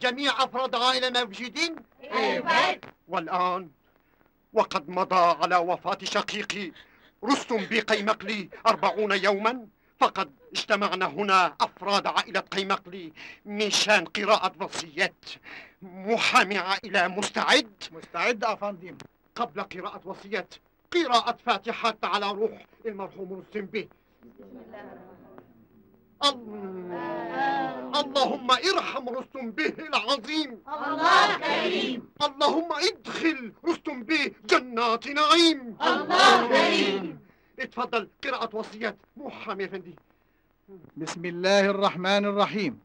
جميع أفراد عائلة موجودين؟ أيوة. والآن وقد مضى على وفاة شقيقي رستم بقيمقلي أربعون يوما فقد اجتمعنا هنا أفراد عائلة قيمقلي من شان قراءة وصية محامي عائلة مستعد. مستعد أفندم. قبل قراءة وصية قراءة فاتحة على روح المرحوم رستم به. الله. اللهم ارحم رستم به العظيم. الله كريم. اللهم ادخل رستم به جنات نعيم. الله كريم. اتفضل قراءة وصية محامي افندي بسم الله الرحمن الرحيم.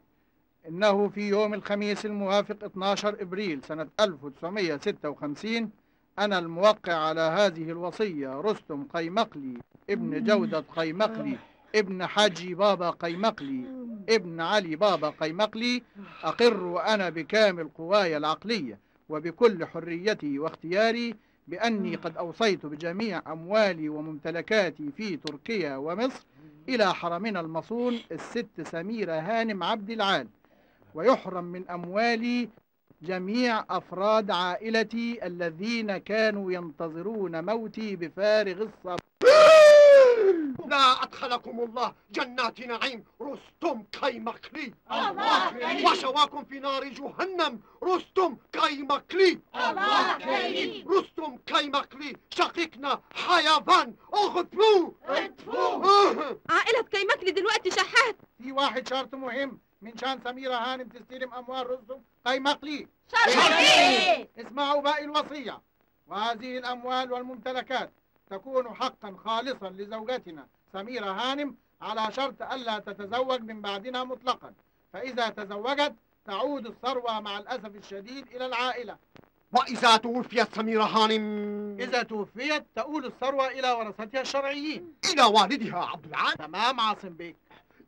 إنه في يوم الخميس الموافق 12 إبريل سنة 1956 أنا الموقع على هذه الوصية رستم قيمقلي ابن جودة قيمقلي. ابن حاجي بابا قيمقلي. ابن علي بابا قيمقلي أقر أنا بكامل قواي العقلية وبكل حريتي واختياري بأني قد أوصيت بجميع أموالي وممتلكاتي في تركيا ومصر إلى حرمنا المصون الست سميرة هانم عبد العال. ويحرم من أموالي جميع أفراد عائلتي الذين كانوا ينتظرون موتي بفارغ الصبر. لا أدخلكم الله جنات نعيم رستم قيمقلي الله. وشواكم في نار جهنم رستم قيمقلي الله. رستم قيمقلي شقيقنا حيوان اغطفوه اطفوه. عائلة كيمكلي دلوقتي شحات في واحد شرط مهم من شان سميرة هانم تستلم أموال رستم قيمقلي شرطي. اسمعوا باقي الوصية وهذه الأموال والممتلكات تكون حقا خالصا لزوجتنا. سميرة هانم على شرط ألا تتزوج من بعدنا مطلقا. فإذا تزوجت تعود الثروة مع الأسف الشديد إلى العائلة. وإذا توفيت سميرة هانم؟ إذا توفيت تؤول الثروة إلى ورثتها الشرعيين. إلى والدها عبد العال. تمام عاصم بيك.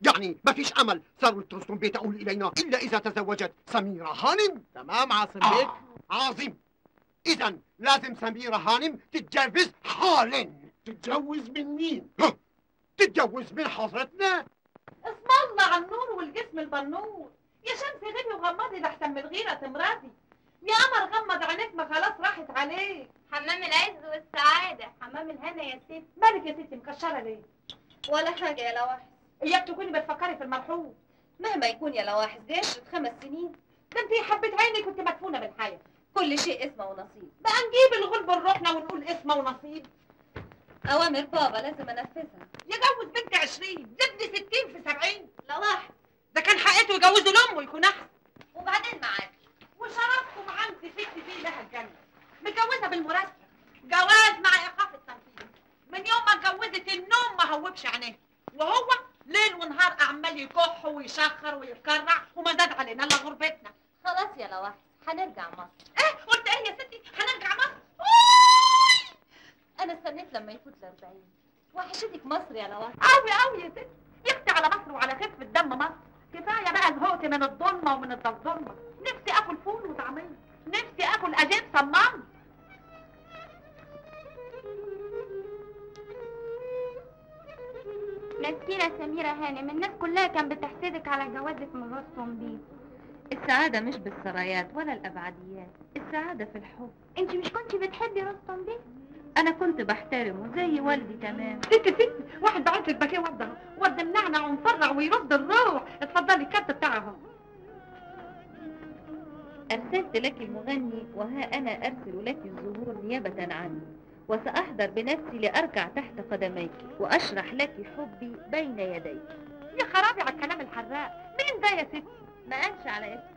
يعني ما فيش أمل. ثروة رستم بيه تؤول إلينا إلا إذا تزوجت سميرة هانم. تمام عاصم آه. بيك. عظيم إذا لازم سميرة هانم تتجوز حالا تتجوز من مين؟ تتجوز من حضرتنا. اسم الله على النور والجسم البنور. يا شمس غبي وغمضي ده احسن من غيرة مراتي يا قمر غمض عينيك ما خلاص راحت عليك. حمام العز والسعادة. حمام الهنا يا ست. مالك يا ستي مكشرة ليه؟ ولا حاجة يا لواحظ. إياك تكوني بتفكري في المرحوم مهما يكون يا لواحظ دي عشرة خمس سنين. ده انتي حبة عيني كنت مدفونة بالحياة. كل شيء اسمه ونصيب. بقى نجيب الغلب لروحنا ونقول اسمه ونصيب. أوامر بابا لازم أنفذها. يجوز بنت عشرين جبني ستين في سبعين. لواحظ ده كان حقيقته يجوزه لأمه يكون أحسن. وبعدين معاك. وشرفكم عندي ست دي لها الجنة. متجوزة بالمراسلة جواز مع إيقاف التنفيذ من يوم ما اتجوزت النوم ما هوبش عينيه. وهو ليل ونهار عمال يكح ويشخر ويتكرع وما زاد علينا إلا غربتنا. خلاص يا لواحظ هنرجع مصر. إيه؟ قلت إيه يا ستي؟ هنرجع مصر. أنا استنيت لما يفوت الأربعين. وحشتك مصر يا لواحظ قوي قوي يا ستي. يختي على مصر وعلى خفة دم مصر. كفاية بقى زهقت من الظلمة ومن الضلمة نفسي آكل فول وطعمية. نفسي آكل أجيب صمان مسكينة سميرة هانم الناس كلها كان بتحسدك على جوازك من رستم بيه السعادة مش بالسرايات ولا الأبعديات السعادة في الحب. انت مش كنت بتحبي رستم بيه؟ أنا كنت بحترمه زي والدي تمام. ست ست واحد بعت لك باكيه وردة ورد منعنع ومفرع ويرد الروح. اتفضلي الكارت بتاعهم أرسلت لك المغني وها أنا أرسل لك الزهور نيابة عني. وسأحضر بنفسي لأركع تحت قدميك وأشرح لك حبي بين يديك. يا خرابي على الكلام الحراق. مين ده يا ست؟ ما قالش على اسم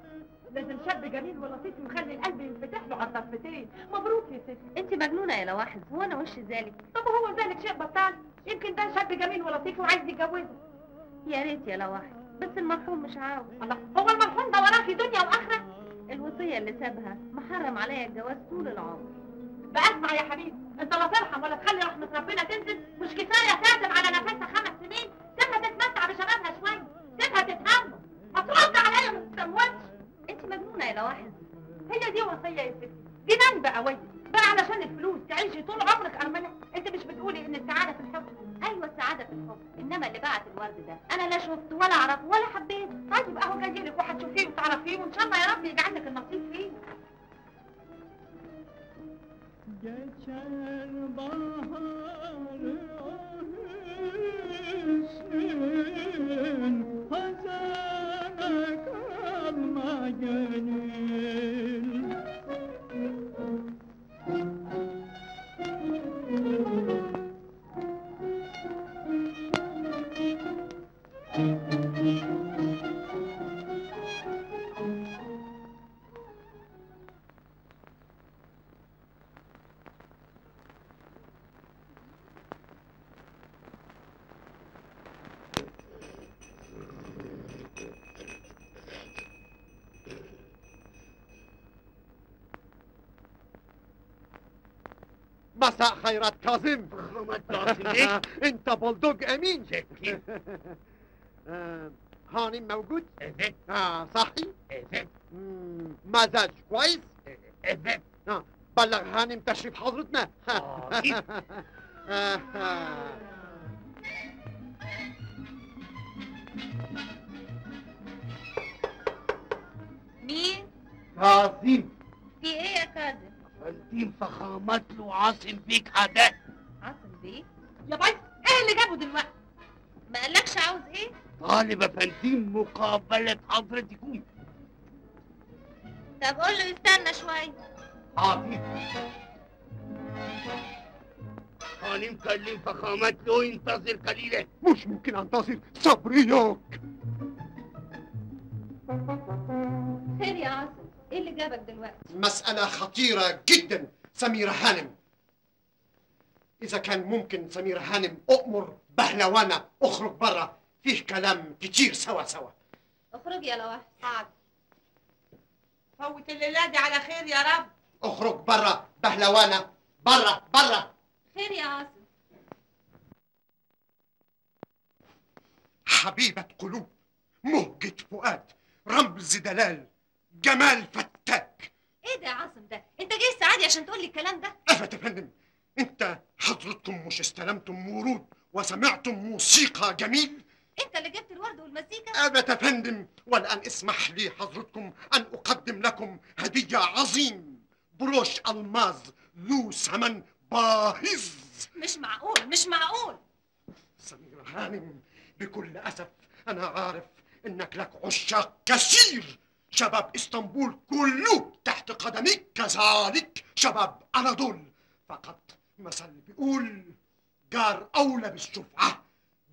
لازم شاب جميل ولطيف ويخلي القلب ينفتح له على الضفتين مبروك يا ست. انت مجنونة يا لواحظ هو أنا وش ذلك؟ طب هو ذلك شيء بطال؟ يمكن ده شاب جميل ولطيف وعايز يتجوزه. يا ريت يا لواحظ بس المرحوم مش عاوز. الله هو المرحوم ده وراه في دنيا وآخرة؟ الوصية اللي سابها محرم عليا الجواز طول العمر. بقى اسمع يا حبيبي أنت لا ترحم ولا تخلي رحمة ربنا تنزل. مش كفاية تعزم على نفسها خمس سنين سيبها تتمتع بشبابها شوية سيبها تتهم ما ترد عليا ما تتموتش أنت مجنونة يا لواحظ هي دي وصية يا ستي دي نسبه قويه بقى علشان الفلوس تعيشي طول عمرك ارمله أنت مش بتقولي إن السعادة في الحب؟ أيوة السعادة في الحب. إنما اللي بعت الورد ده. أنا لا شفته ولا اعرفه ولا حبيته طيب أهو جاي لك وهتشوفيه وتعرفيه وإن شاء الله يا رب يجعل لك النصيب فيه. Geçer baharı hüsnün Hazana kalma gönül مساء خيرات كاظم. انت بلدوج امين آه، هانم موجود؟ آه صحي مزاج كويس آه، بلغ هانم تشريف حضرتنا. آه، آه. مين كاظم في إيه يا كاظم فندم فخامة له عاصم بيك حدا عاصم بيه يا باي إيه اللي جابه دلوقتي؟ ما قالكش عاوز إيه؟ طالب يا فندم مقابلة حضرتكم طب قول له يستنى شوية. حاضر خانم كلم فخامة له ينتظر قليلا. مش ممكن أنتظر صبريك خير يا عاصم. إيه اللي جابك دلوقتي؟ مسألة خطيرة جدا سميرة هانم. إذا كان ممكن سميرة هانم أؤمر بهلوانة أخرج برا. فيه كلام كتير سوا سوا. أخرج يا لوحد حاضر فوت الليلة دي على خير يا رب. أخرج برا بهلوانة. برا برا. خير يا عاصم. حبيبة قلوب مهجة فؤاد رمز دلال. جمال فتاك. إيه ده يا عاصم ده؟ انت جاي السعادي عشان تقول لي الكلام ده؟ أفت يا فندم أنت حضرتكم مش استلمتم ورود وسمعتم موسيقى جميل؟ انت اللي جبت الورد والمزيكا؟ أبت يا فندم والآن اسمح لي حضرتكم أن أقدم لكم هدية عظيم. بروش ألماظ ذو ثمن باهظ. مش معقول مش معقول. سميرة هانم بكل أسف أنا عارف إنك لك عشاق كثير. شباب إسطنبول كله تحت قدمك كذلك شباب أناضول. فقط مثل بيقول جار أولى بالشفعة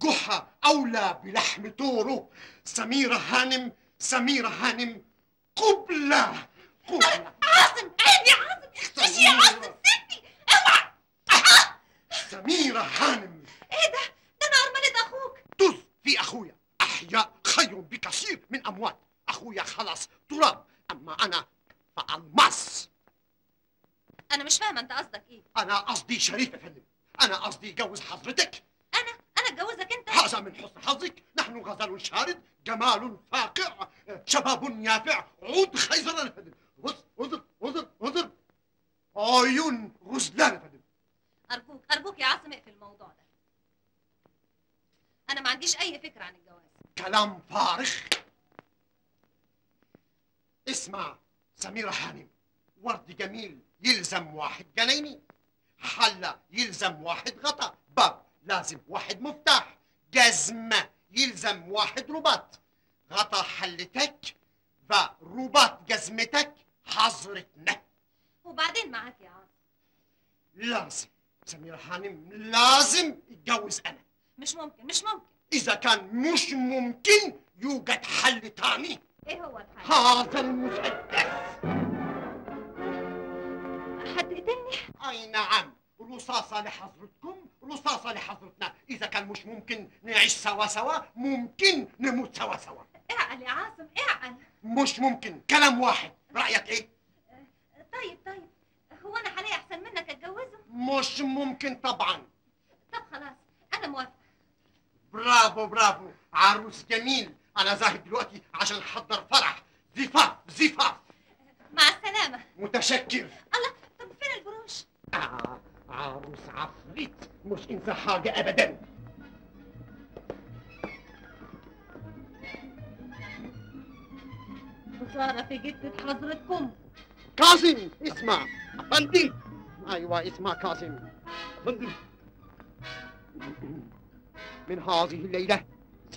جحا أولى بلحم طوره سميرة هانم سميرة هانم قبلة قبلة. عاصم عيب يا عاصم. اختشي يا عاصم؟ سيبني. اوعى. سميرة هانم. إيه ده؟ ده أنا ارملة أخوك. طز في أخويا. أحياء خير بكثير من أموات. أخويا خلاص. تراب. أما أنا فألماس. أنا مش فاهمة أنت قصدك إيه. أنا قصدي شريف يا فندم. أنا قصدي جوز حضرتك. أنا؟ أنا اتجوزك أنت؟ هذا من حسن حظك. نحن غزل شارد جمال فاقع شباب يافع عود خيزران يا فندم. وزر وزر وزر وزر عيون غزلان يا فندم. أرجوك أرجوك يا عاصم اقفل الموضوع ده. أنا ما عنديش أي فكرة عن الجواز. كلام فارغ. اسمع سميرة هانم ورد جميل يلزم واحد جنيني. حلة يلزم واحد غطا. باب لازم واحد مفتاح. جزمة يلزم واحد رباط. غطا حلتك ورباط جزمتك حضرتنا وبعدين معاك يا عاصم. لازم سميرة هانم لازم يتجوز أنا. مش ممكن مش ممكن. إذا كان مش ممكن يوجد حل تاني. إيه هو الحل هذا المسدس. هتقتلني أي نعم. رصاصة لحضرتكم رصاصة لحضرتنا. إذا كان مش ممكن نعيش سوا سوا ممكن نموت سوا سوا. اعقل يا عاصم اعقل. مش ممكن. كلام واحد. رأيك إيه؟ طيب طيب. هو أنا هلاقي أحسن منك أتجوزه؟ مش ممكن طبعا. طب خلاص أنا موافقة. برافو برافو. عروس جميل. أنا ذاهب دلوقتي عشان احضر فرح. زفاف زفاف مع السلامة. متشكر. الله طب فين البروش؟ آه عروس عفريت. مش انسى حاجة ابدا. خساره في جدة حضرتكم. كاظم اسمع. افندي أيوه اسمع كاظم. افندي من هذه الليلة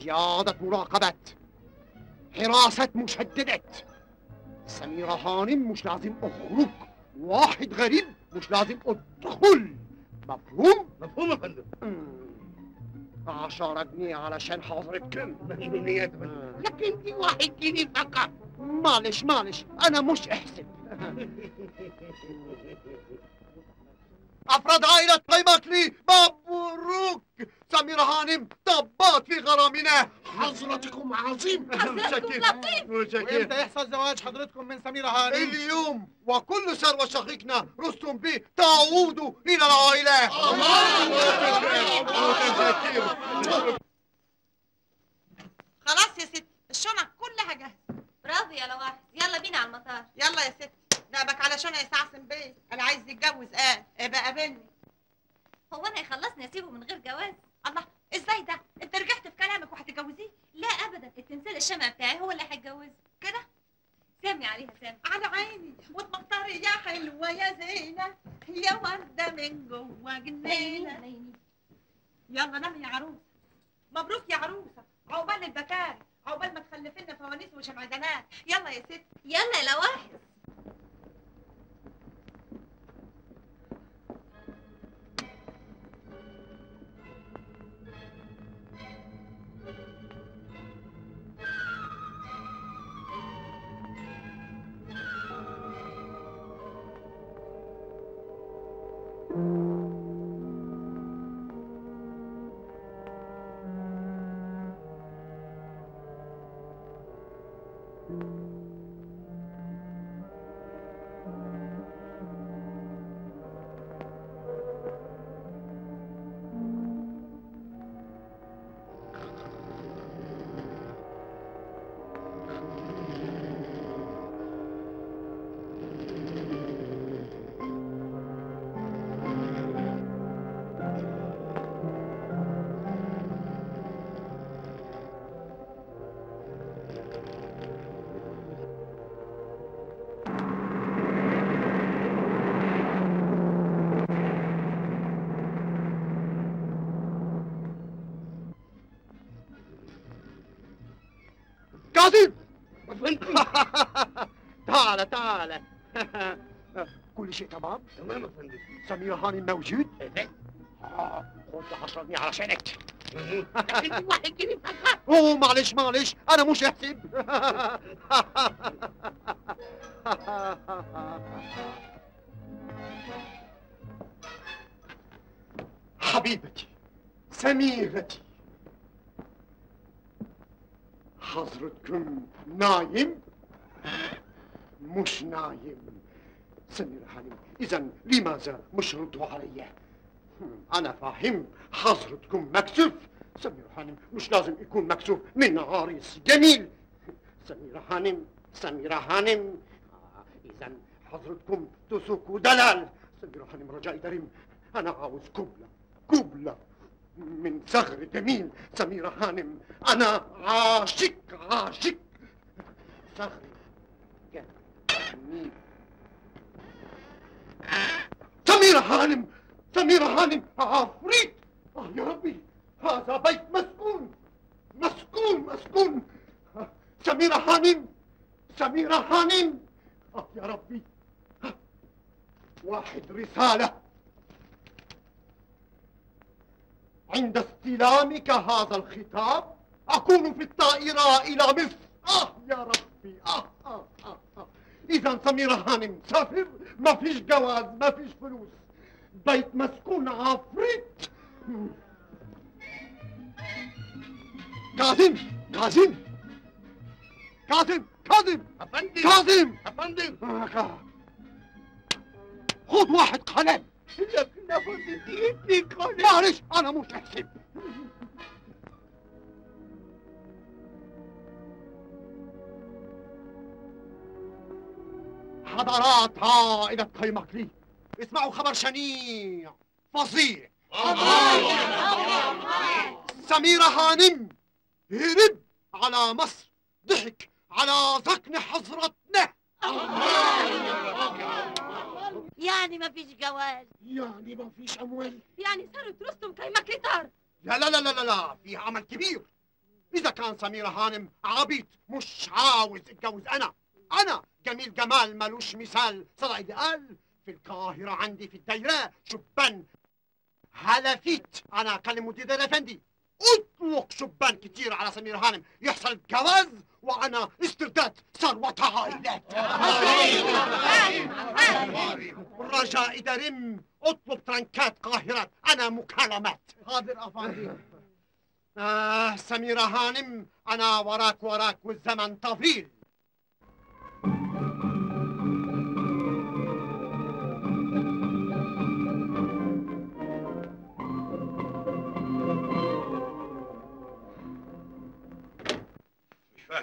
زيادة مراقبة. حراسة مشددة. سميرة هانم مش لازم اخرج. واحد غريب مش لازم ادخل. مفهوم؟ مفهوم يا فندم. عشرة جنيه علشان حضرتكم ممنونيات يا فندم لكن دي واحد جنيه فقط. معلش معلش أنا مش احسب. أفراد عائلة قيمقلي مبروك. سميرة هانم طبات في غرامنا. حضرتكم عظيم. متشكر متشكر وامتى يحصل زواج حضرتكم من سميرة هانم؟ اليوم وكل ثروة شقيقنا رستم بيه تعود إلى العائلة. خلاص يا ستي الشنط كلها جاهزة. برافو يا لواحظ. يلا بينا على المطار. يلا يا ستي نابك علشان يسعسن بيه. أنا عايز يتجوز. قال ابقى قابلني. هو أنا يخلصني أسيبه من غير جواز؟ الله إزاي ده؟ أنت رجعت في كلامك وهتتجوزيه؟ لا ابدا. التمثال الشمع بتاعي هو اللي هيتجوزه. كده؟ سامي عليها سامي. على عيني. وتمطري يا حلوة يا زينة. يا وردة من جوا جنينة. ليني يلا نامي يا عروسة. مبروك يا عروسة. عقبال البكاري. عقبال ما تخلف لنا فوانيس وشمعدانات يلا يا ست. يلا يا لواحظ تعال تعال. كل شيء تمام؟ تمام يا فندم سميرة هانم موجود؟ خد 10 جنيه علشانك. ممنون. لكن دي واحد جنيه فقط أوه معلش معلش. أنا مش أحسب. حبيبتي سميرتي. حضرتكم نايم. مش نايم. سميرة هانم اذا لماذا مش ردوا علي؟ أنا فاهم حضرتكم مكسوف. سميرة هانم مش لازم يكون مكسوف. من عريس جميل. سميرة هانم سميرة هانم آه، اذا حضرتكم تسوقوا دلال. سميرة هانم رجائي دريم أنا عاوز قبلة قبلة من صغر جميل. سميرة هانم أنا عاشق عاشق. صغر سميرة هانم سميرة هانم عفريت آه يا ربي هذا بيت مسكون مسكون مسكون. سميرة هانم سميرة هانم. آه يا ربي واحد رسالة. عند استلامك هذا الخطاب أكون في الطائرة إلى مصر. آه يا ربي آه آه آه, آه. إذا سميرة هانم سافر ما فيش جواز ما فيش فلوس. بيت مسكون عفريت. كاظم كاظم. كاظم كاظم. أفندم كاظم. أفندم. آه، خذ واحد قلم. لكن يا فندم دي ابني قال معلش أنا مش أحسب. حضرات عائلة قيمقلي اسمعوا خبر شنيع فظيع. سميرة هانم هرب على مصر ضحك على ذقن حضرتنا. يعني ما فيش جواز. يعني ما فيش أموال. يعني ثروة رستم كيمك لطار لا لا لا لا لا لا في عمل كبير. إذا كان سميرة هانم عبيط مش عاوز أتجوز أنا. أنا جميل جمال ملوش مثال. صدقي قال في القاهرة عندي في الدايرة شبان هلفيت. أنا أكلم مدير الأفندي. أطلق شبان كتير على سميرة هانم. يحصل جواز وأنا استرداد. عائلات رجاء إدارم أطلب ترنكات قاهرة أنا مكالمات. حاضر أفندي. آه سميرة هانم أنا وراك وراك والزمن طويل.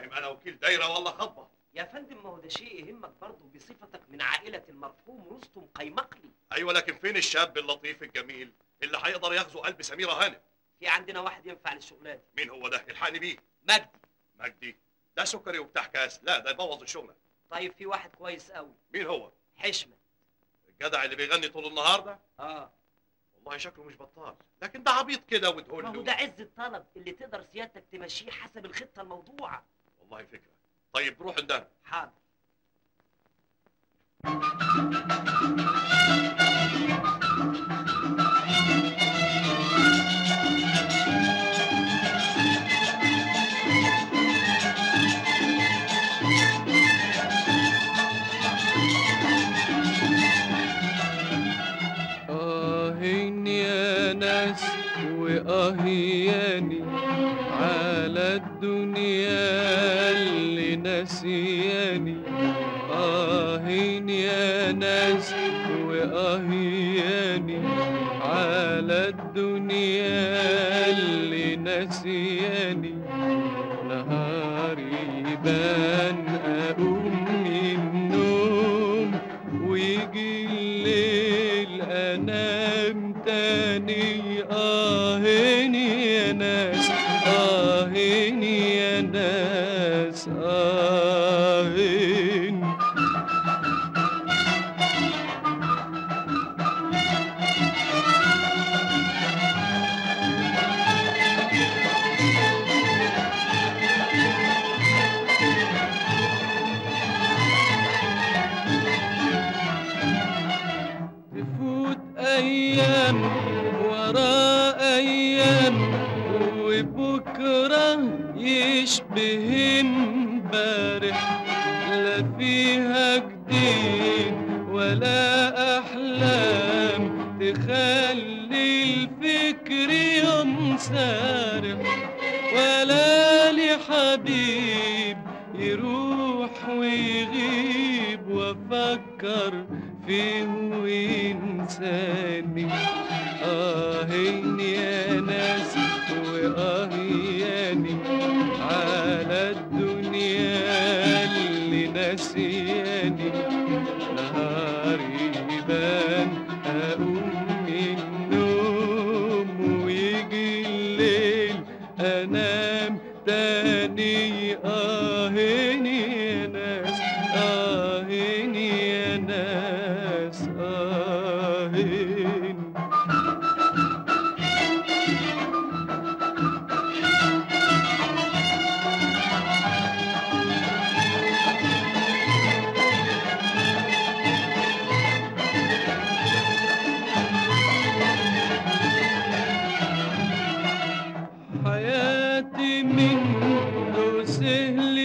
فاهم أنا وكيل دايرة ولا خطبه يا فندم ما هو ده شيء يهمك برضه بصفتك من عائلة المرحوم رستم قيمقلي. أيوه لكن فين الشاب اللطيف الجميل اللي هيقدر يغزو قلب سميره هانم؟ في عندنا واحد ينفع للشغلانة مين هو ده؟ الحقني بيه. مجدي. مجدي. ده سكري وبتاع كاس. لا ده يبوظ الشغلة. طيب في واحد كويس قوي. مين هو؟ حشمة. الجدع اللي بيغني طول النهار ده؟ آه. والله شكله مش بطال. لكن ده عبيط كده وتقول ما هو له. ده عز الطلب اللي تقدر سيادتك تمشيه حسب الخطة الموضوعة. والله فكرة. طيب روح عندنا. حاضر. آهين يا ناس وآهياني اللي نسياني آهين يا ناس وآهياني على الدنيا اللي نسياني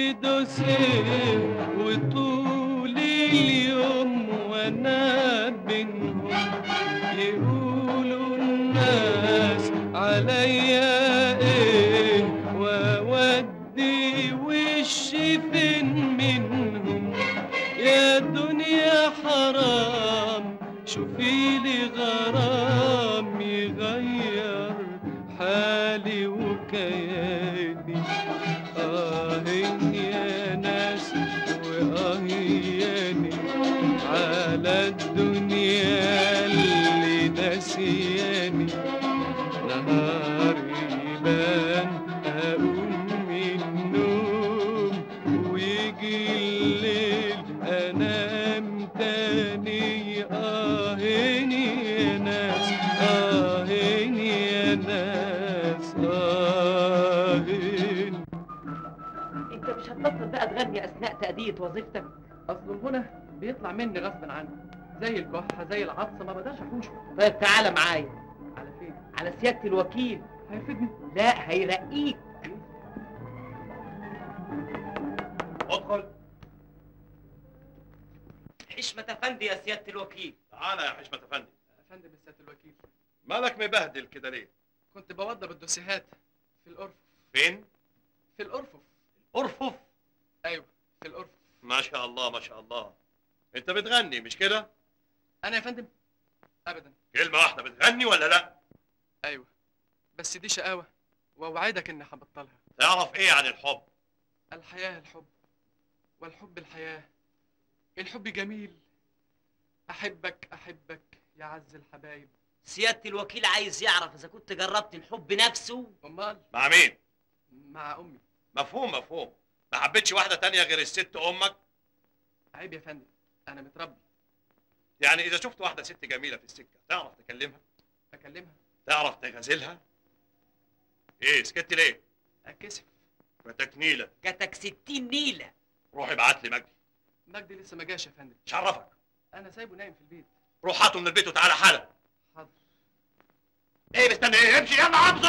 لدوسه وطول اليوم وأنا بينهم يقولوا الناس عليا تاديه وظيفتك. أصل الغنى بيطلع مني غصب عني زي الكحه زي العطس ما بقدرش احوشه طيب تعالى معايا. على فين؟ على سيادة الوكيل. هيفيدني لا هيرقيك ادخل حشمة افندي يا سيادة الوكيل. تعالى يا حشمة افندي افندم يا سيادة الوكيل. مالك مبهدل كده ليه؟ كنت بوضب الدوسيهات في الأرفف. فين؟ في الأرفف. أرفف؟ أيوه. في الارفف ما شاء الله ما شاء الله. أنت بتغني مش كده؟ أنا يا فندم. ابدا. كلمة واحدة بتغني ولا لا؟ أيوه. بس دي شقاوة وأوعدك إني هبطلها تعرف إيه عن الحب؟ الحياة الحب والحب الحياة. الحب جميل. أحبك أحبك يا عز الحبايب. سيادة الوكيل عايز يعرف إذا كنت جربت الحب نفسه. أمال؟ مع مين؟ مع أمي. مفهوم مفهوم. ما حبيتش واحدة تانية غير الست أمك؟ عيب يا فندم أنا متربي. يعني إذا شفت واحدة ست جميلة في السكة تعرف تكلمها؟ أكلمها؟ تعرف تغازلها؟ إيه سكت ليه؟ اتكسف فتك نيلة. جاتك ستين نيلة. روح ابعت لي مجدي. مجدي لسه ما جاش يا فندم. شرفك. أنا سايبه نايم في البيت. روح هاته من البيت وتعالى حالا. حاضر. إيه مستني. إيه امشي. يلا عم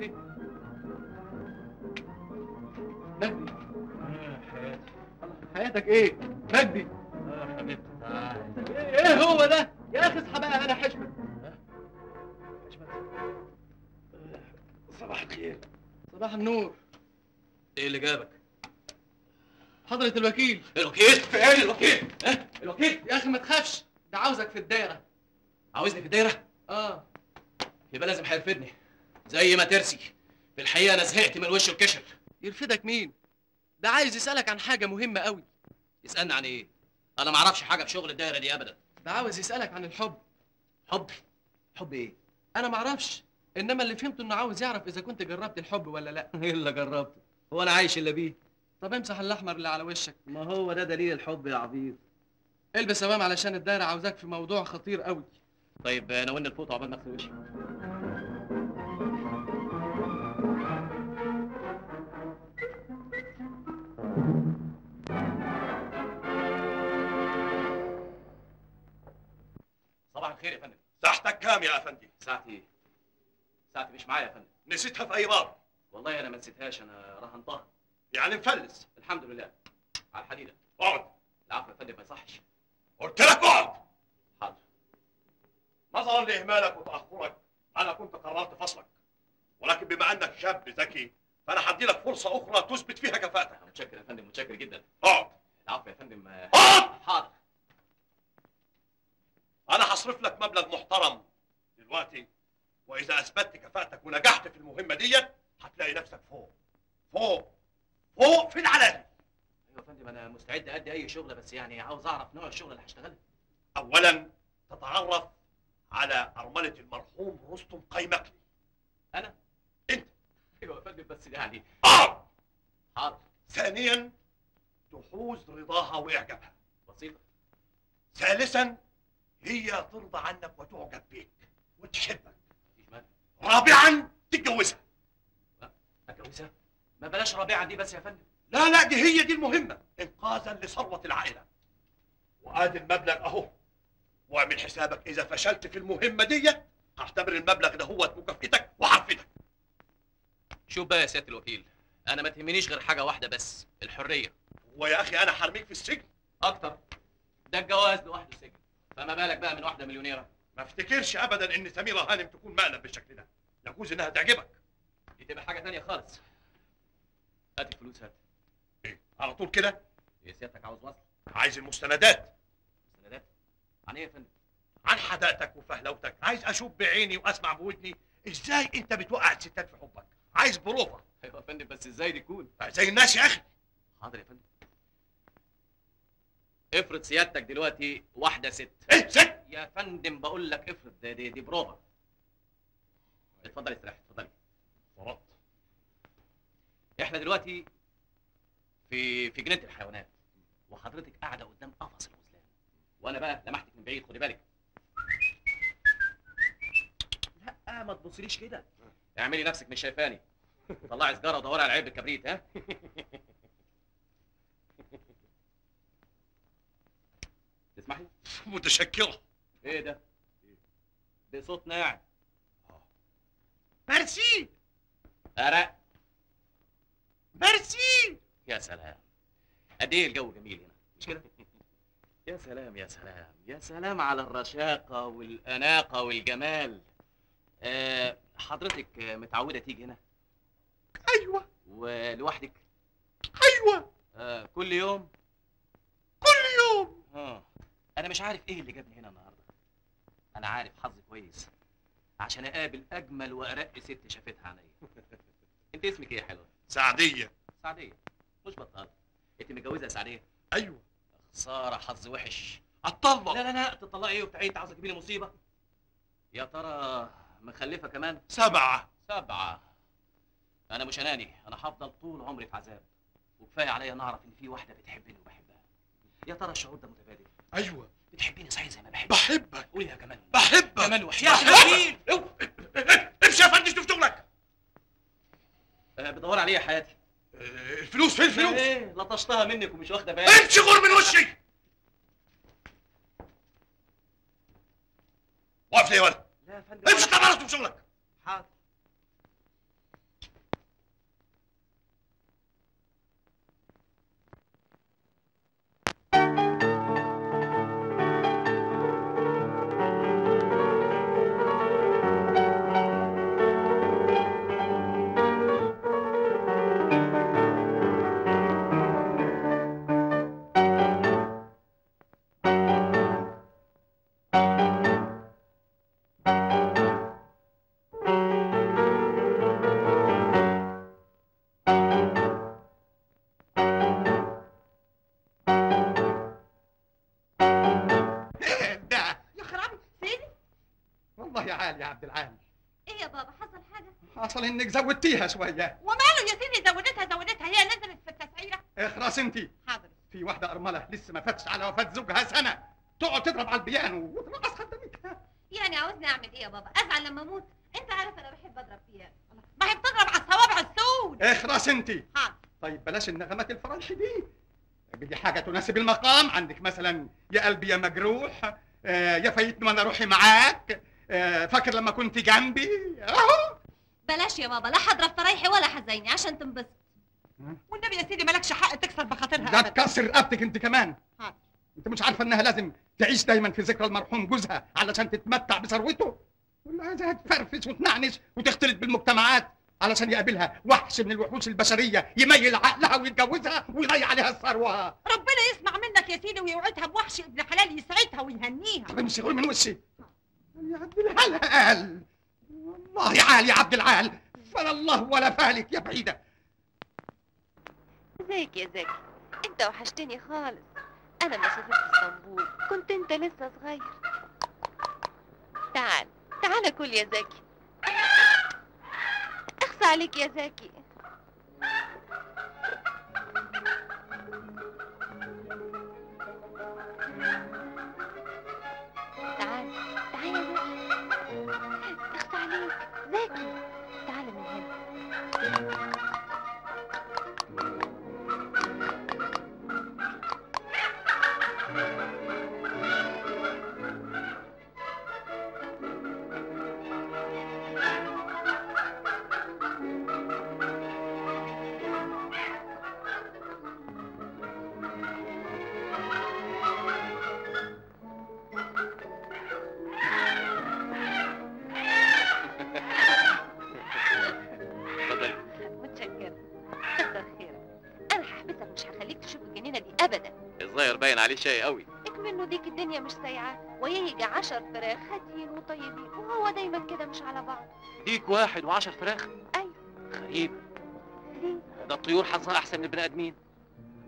مجدي مجدي حياتك إيه؟ مجدي إيه إيه هو ده؟ يا أخي اصحى بقى أنا حشمت صباح الخير. صباح النور. إيه اللي جابك؟ حضرة الوكيل. الوكيل؟ فين الوكيل؟ ها؟ الوكيل. يا أخي ما تخافش ده عاوزك في الدايرة. عاوزني في الدايرة؟ آه. يبقى لازم هيرفدني. زي ما ترسي. في الحقيقة أنا زهقت من وش الكشر يرفدك مين؟ ده عايز يسألك عن حاجة مهمة قوي يسألني عن إيه؟ أنا ما أعرفش حاجة في شغل الدايرة دي ابدا. ده عاوز يسألك عن الحب. حب؟ حب إيه؟ أنا ما أعرفش. إنما اللي فهمته إنه عاوز يعرف إذا كنت جربت الحب ولا لأ. الا جربته هو أنا عايش إلا بيه. طب امسح الأحمر اللي على وشك. ما هو ده دليل الحب يا عبيط. البس امام علشان الدايرة عاوزاك في موضوع خطير قوي طيب ناولني الفوطة عقبال ما أغسل وشي. الخير يا فندم. ساعتك كام يا أفندي؟ ساعتي ساعتي مش معايا يا فندم. نسيتها في أي باب. والله أنا ما نسيتهاش أنا رهنتها يعني مفلس. الحمد لله. على الحديدة. اقعد. العفو يا فندم ما يصحش. قلت لك اقعد. حاضر. نظرا لاهمالك وتاخرك أنا كنت قررت فصلك. ولكن بما أنك شاب ذكي فأنا هدي لك فرصة أخرى تثبت فيها كفاءتك. متشكر يا فندم متشكر جدا. اقعد. العفو يا فندم اقعد! حاضر. أنا هصرف لك مبلغ محترم. دلوقتي وإذا اثبتت كفاءتك ونجحت في المهمة ديت هتلاقي نفسك فوق. فوق. فوق في العلالي أيوه يا فندم أنا مستعد أدي أي شغله بس يعني عاوز أعرف نوع الشغل اللي هشتغله. اولا تتعرف على أرملة المرحوم رستم قيمقلي. أنا؟ أنت. أيوه يا فندم بس يعني. اقعد حاضر. ثانيا تحوز رضاها وإعجابها. بسيطه ثالثا هي ترضى عنك وتعجب بيك وتحبك. رابعا تتجوزها. أتجوزها؟ ما بلاش رابعة دي بس يا فندم. لا لا دي هي دي المهمة. إنقاذا لثروة العائلة. وآدي المبلغ أهو. واعمل حسابك إذا فشلت في المهمة دي هعتبر المبلغ ده هو مكافئتك وحفدك شوف بقى يا سيادة الوكيل أنا ما تهمنيش غير حاجة واحدة بس الحرية. ويا أخي أنا حرميك في السجن؟ أكتر. ده الجواز لوحده سجن. فما بالك بقى من واحدة مليونيرة؟ ما افتكرش أبدا إن سميرة هانم تكون مقلب بالشكل ده. يجوز إنها تعجبك. دي تبقى حاجة تانية خالص. هات الفلوس هات. إيه؟ على طول كده؟ يا سيادتك عاوز وصل. عايز المستندات. مستندات؟ عن إيه يا فندم؟ عن حداقتك وفهلوتك. عايز أشوف بعيني وأسمع بودني. إزاي أنت بتوقع الستات في حبك؟ عايز بروفة. أيوه يا فندم بس إزاي دي تكون؟ زي الناس يا أخي. حاضر يا فندم. افرض سيادتك دلوقتي واحدة ست. إيه ست! يا فندم بقول لك افرض دي, دي, دي بروفا اتفضل استريح اتفضلي. فرط إحنا دلوقتي في في جنينة الحيوانات وحضرتك قاعدة قدام قفص الغزلان. وأنا بقى لمحتك من بعيد خدي بالك. لا ما تبصليش كده. اعملي نفسك مش شايفاني. طلعي سجاره ودوري على علبه كبريت ها؟ تسمحي؟ متشكرة. إيه ده؟ ده صوت ناعم ميرسي! أرق ميرسي! يا سلام. قد إيه الجو جميل هنا؟ مش كده؟ يا سلام يا سلام يا سلام على الرشاقة والأناقة والجمال. آه حضرتك آه، متعودة تيجي هنا؟ أيوه. ولوحدك؟ أيوه. آه كل يوم؟ كل يوم. آه. أنا مش عارف إيه اللي جابني هنا النهارده. أنا عارف حظي كويس عشان أقابل أجمل وأرق ست شافتها عينيا أنت اسمك إيه يا حلوة؟ سعدية. سعدية. مش بطال. أنت متجوزة يا سعدية؟ أيوه. خسارة حظ وحش. أتطلق. لا لا لا تطلقي إيه وبتاع؟ انت عاوزة تجيبي لي مصيبة؟ يا ترى مخلفة كمان؟ سبعة. سبعة. أنا مش أناني. أنا هفضل طول عمري في عذاب. وكفاية عليا ان أعرف إن في واحدة بتحبني وبحبها. يا ترى الشعور ده متبادل؟ أيوه. بتحبيني صحيح زي ما بحبك بحبك. قولي يا جمال بحبك. جمال وحياتي جميل امشي يا فندم شوف شغلك. آه، بتدور عليه يا حياتي؟ آه، الفلوس فين الفلوس؟ إيه لطشتها منك ومش واخدة بالك امشي غور من وشي. واقف ليه يا ولد؟ لا يا فندم. امشي شوف شغلك. حاضر. حصل إنك زودتيها شوية. وماله يا سيدي؟ زودتها زودتها. هي نزلت في التسعيرة. اخرس أنت. حاضر. في واحدة أرملة لسه ما فاتش على وفاة زوجها سنة. تقعد تضرب على البيانو وترقص خدمتها. يعني عاوزني أعمل إيه يا بابا؟ أزعل لما أموت. أنت عارف أنا بحب أضرب فيها. ما هي بتضرب على الصوابع السود. اخرس أنت. حاضر. طيب بلاش النغمات الفرنش دي. بدي حاجة تناسب المقام. عندك مثلا يا قلبي يا مجروح آه يا فايتني وأنا روحي معاك آه فاكر لما كنت جنبي؟ أهو. بلاش يا بابا لا هضرب فرايحي ولا حزيني عشان تنبسط. والنبي يا سيدي مالكش حق تكسر بخاطرها ده ابدا. تكسر رقبتك أنت كمان. حاضر. أنت مش عارفة إنها لازم تعيش دايما في ذكرى المرحوم جوزها علشان تتمتع بثروته؟ ولا عايزها تفرفش وتنعنش وتختلط بالمجتمعات علشان يقابلها وحش من الوحوش البشرية يميل عقلها ويتجوزها ويضيع عليها الثروة. ربنا يسمع منك يا سيدي ويوعدها بوحش ابن حلال يسعدها ويهنيها. طب امشي غور من وشي. يا عبد يا عال يا عبد العال فلا الله ولا فالك يا بعيدة. ازيك يا زكي انت وحشتني خالص. أنا ما سافرت إسطنبول كنت انت لسه صغير. تعال تعال كل يا زكي اخصى عليك يا زكي تعال تعال يا زكي اخصى عليك زكي تعال عليه شيء قوي. اكمنه ديك الدنيا مش سايعة ويجي عشر فراخ. هاديين وطيبين. وهو دايما كده مش على بعض. ديك واحد وعشر فراخ؟ أيوة غريب. ليه؟ ده الطيور حظها أحسن من البني آدمين.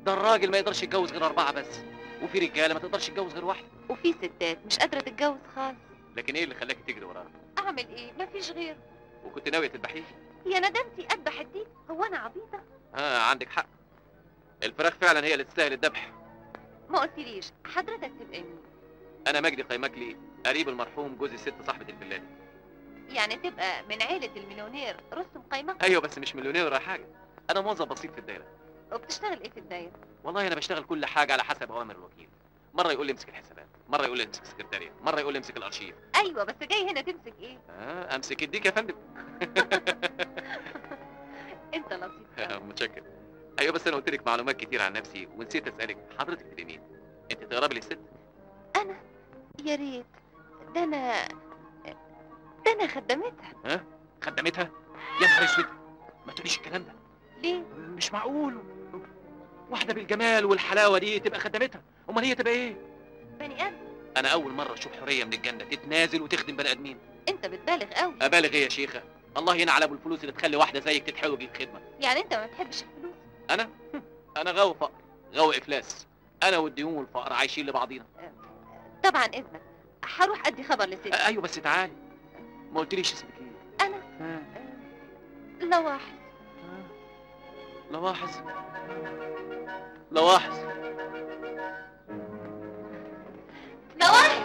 ده الراجل ما يقدرش يتجوز غير أربعة بس. وفي رجالة ما تقدرش تتجوز غير واحدة. وفي ستات مش قادرة تتجوز خالص. لكن إيه اللي خلاكي تجري وراها؟ أعمل إيه؟ مفيش غير. وكنت ناوية تذبحيه؟ يا ندمتي أذبح الديك هو أنا عبيطة؟ آه عندك حق. الفراخ فعلا هي اللي تستاهل الذبح. ما قلتليش حضرتك تبقى مين؟ أنا مجدي قيمكلي قريب المرحوم جوز الست صاحبة الفيلا دي يعني تبقى من عيلة المليونير رستم قيمة أيوه بس مش مليونير ولا حاجة. أنا موظف بسيط في الدايرة. وبتشتغل إيه في الدايرة؟ والله أنا بشتغل كل حاجة على حسب أوامر الوكيل. مرة يقول لي امسك الحسابات مرة يقول لي امسك السكرتاريه مرة يقول لي امسك الأرشيف. أيوه بس جاي هنا تمسك إيه؟ آه أمسك الديك يا فندم. أنت لطيف. متشكر. أيوه بس أنا قلت لك معلومات كتير عن نفسي ونسيت أسألك حضرتك تبقي مين؟ أنت تقربي للست؟ أنا؟ يا ريت. ده أنا ده أنا خدمتها. ها؟ خدمتها؟ يا نهار أسود! ما تقوليش الكلام ده. ليه؟ مش معقول. واحدة بالجمال والحلاوة دي تبقى خدمتها. أمال هي تبقى إيه؟ بني آدم. أنا أول مرة أشوف حوريه من الجنة تتنازل وتخدم بني آدمين. أنت بتبالغ قوي أبالغ إيه يا شيخة؟ الله ينعل أبو الفلوس اللي تخلي واحدة زيك تتحوج الخدمة. يعني أنت ما بتحبش الفلوس؟ أنا؟ أنا غاوي فقر غاوي إفلاس. أنا والديون والفقر عايشين لبعضينا. طبعا اذنك هروح أدي خبر لست آه، أيوه بس تعالي. ما قلتليش اسمك إيه. أنا؟ ها. لواحظ لواحظ لواحظ لواحظ لواحظ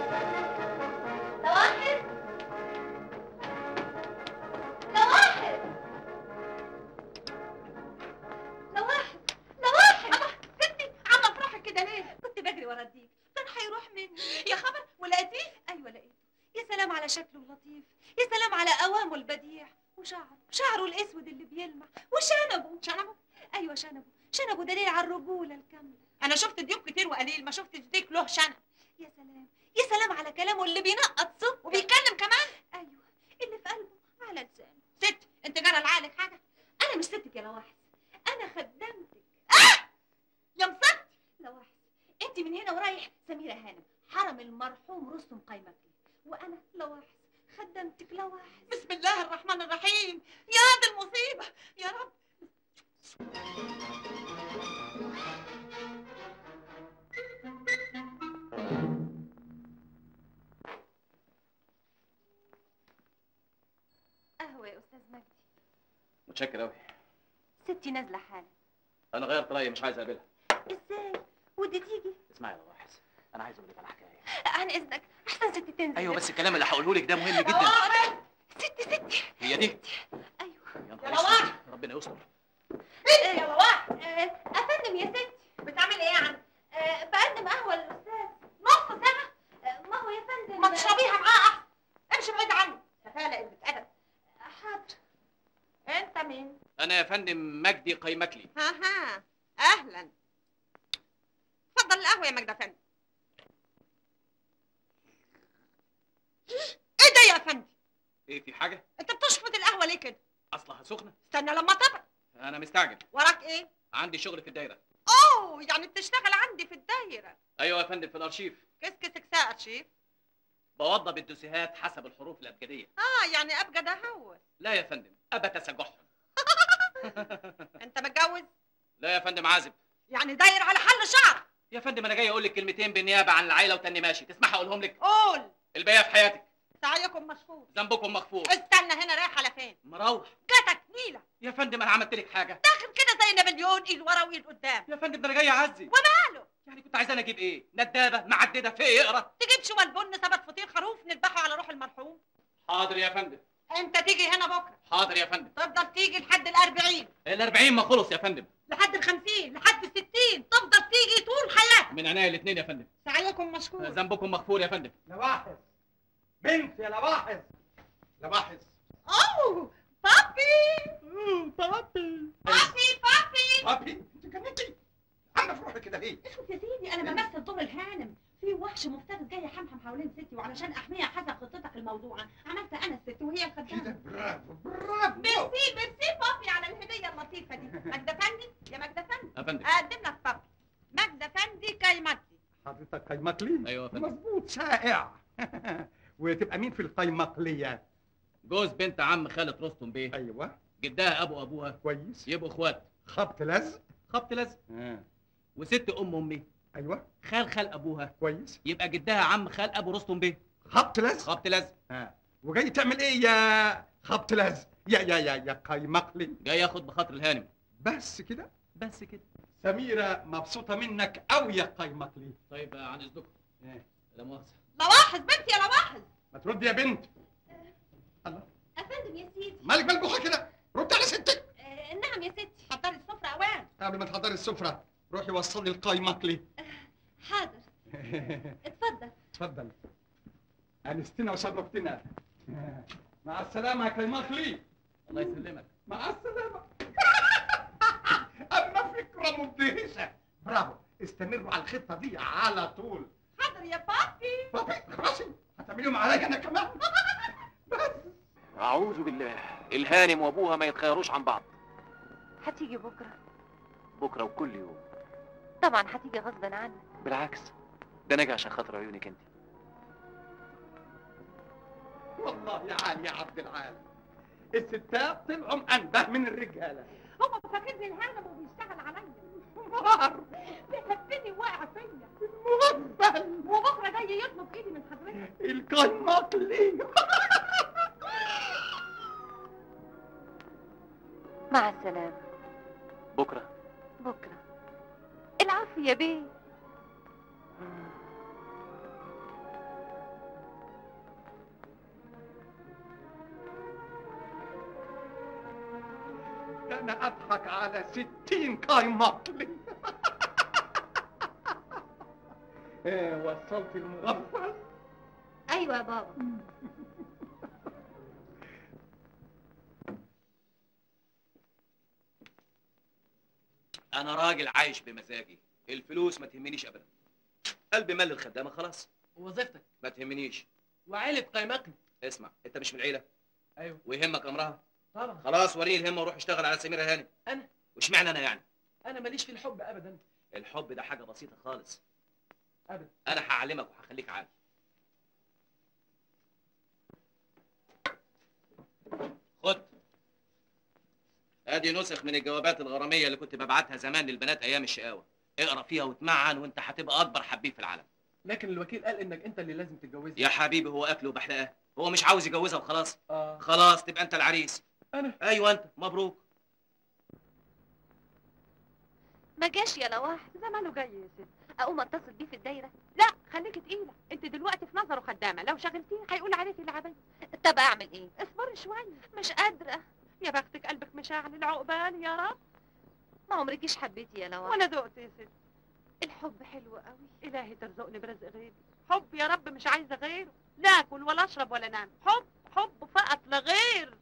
دليل على الرجولة الكاملة. أنا شفت ديوك كتير وقليل ما شفتش ديك له شنب. يا سلام. يا سلام على كلامه اللي بينقط صوت بوضب الدوسيهات حسب الحروف الأبجدية. آه يعني أبجد اهوس لا يا فندم ابى تسجحهم أنت متجوز؟ لا يا فندم عازب. يعني داير على حل شعر. يا فندم أنا جاي أقول لك كلمتين بالنيابة عن العيلة وتاني ماشي. تسمح أقولهم لك؟ قول. الباقيه في حياتك. سعيكم مشكور ذنبكم مغفور. استنى هنا رايح على فين مروح. جاتك نيلة. يا فندم أنا عملت لك حاجة. داخل كده زي نابليون إيد ورا وإيد قدام. يا فندم ده أنا جاي أعزي. وماله؟ يعني كنت عايزاني أجيب إيه؟ ندابة معدده في إيه اقرا تجيب شوال بن ثبت فطير خروف نذبحه على روح المرحوم حاضر يا فندم. انت تيجي هنا بكرة. حاضر يا فندم. تفضل تيجي لحد الأربعين. ال 40 ما خلص يا فندم. لحد الخمسين لحد الستين. تفضل تيجي طول حياتك. من عينيا الاثنين يا فندم. سعيكم مشكور. ذنبكم مغفور يا فندم. لواحظ. بنت يا لواحظ. لواحظ. أوه بابي. بابي. بابي بابي. بابي انت جننتي. عامله في روحك كده ليه؟ اسكت يا سيدي أنا بمثل دور الهانم. في وحش مفترس جاي يحمحم حوالين ستي وعلشان أحميها حسب خطتك الموضوعة. عملت أنا الست وهي كده الخدامه برافو برافو. merci merci. بابي على الهدية اللطيفة دي. مجدي أفندي؟ يا مجدي أفندي. يا فندم أقدم لك بابي. مجدي أفندي كايمتي حضرتك قيمقلي أيوه يا فندم مظبوط شائع. وتبقى مين في القيمقلية؟ جوز بنت عم خالة رستم بيه. أيوه. جدها أبو أبوها. كويس. يبقوا إخوات. خبط لزق؟ خبط لزق. آه. وست أم أمي. أيوه. خال خال أبوها. كويس. يبقى جدها عم خال أبو رستم بيه. خبط لزق خبط لزق آه. وجاي تعمل إيه يا خبط لزق يا يا يا يا قيمقلي جاي ياخد بخاطر الهانم. بس كده؟ بس كده. سميرة مبسوطة منك أوي يا قيمقلي طيب عن اذنكم إيه؟ لا مؤاخذة. لواحظ بنتي يا لواحظ. ما ترد يا بنت. الله. أفندم يا سيدي. مالك ملبوخه كده؟ رد على ستك آه نعم يا ستي. حضري السفرة أوان. قبل ما تحضري السفرة. روحي وصلي القايمه لي. حاضر. اتفضل. اتفضل أنستنا وشرفتنا. مع السلامة يا كايماك لي. الله يسلمك. مع السلامة. أما فكرة مدهشه برافو. استمروا على الخطة دي على طول. حاضر يا بابي بابي خلاص. هتعمليهم عليا أنا كمان. أعوذ بالله. الهانم وابوها ما يتخيروش عن بعض. هتيجي بكرة. بكرة وكل يوم. طبعا هتيجي غصبا عنك. بالعكس ده نجي عشان خاطر عيونك انت. والله يا عالي يا عبد العال الستات طلعوا انبه من الرجالة. هو فاكرني الهرم وبيشتغل عليا. مار. بيحبني واقع فيا. مغفل وبكرة جاي يطلب إيدي من حضرتك. القايماك لي. مع السلامة. بكرة. بكرة. العفو يا بيه. أنا أضحك على ستين قايماك لي إيه، وصلت المغفل أيوه يا بابا. أنا راجل عايش بمزاجي. الفلوس ما تهمنيش ابدا. قلبي مال الخدامة خلاص. ووظيفتك؟ ما تهمنيش. وعيلة قيمقلي اسمع أنت مش من العيلة؟ أيوه. ويهمك أمرها؟ طبعا. خلاص وريني الهمه وروح اشتغل على سميره هانم أنا؟ واشمعنى أنا يعني؟ أنا ماليش في الحب ابدا. الحب ده حاجة بسيطة خالص. ابدا. أنا هعلمك وهخليك عالي خد. ادي نسخ من الجوابات الغرامية اللي كنت ببعتها زمان للبنات أيام الشقاوة. اقرأ فيها وتمعن وانت هتبقى أكبر حبيب في العالم. لكن الوكيل قال إنك أنت اللي لازم تتجوزها يا حبيبي هو أكله وبحلقه هو مش عاوز يجوزها وخلاص. آه. خلاص تبقى أنت العريس. أنا. أيوه أنت. مبروك. ما جاش يا لواح زمانه جاي يا ست. أقوم أتصل بيه في الدايرة. لا خليكي تقيلة. أنت دلوقتي في نظره خدامة. لو شغلتيه هيقول عليكي العبيد طب أعمل إيه؟ اصبري شوية. مش قادرة. يا بختك قلبك مشاعل العقبال يا رب. ما عمركيش حبيتي يا لواح وأنا ذقت يا ست. الحب حلو قوي. إلهي ترزقني برزق غيري. حب يا رب مش عايزة غيره. لا أكل ولا أشرب ولا انام حب حب فقط لا غير.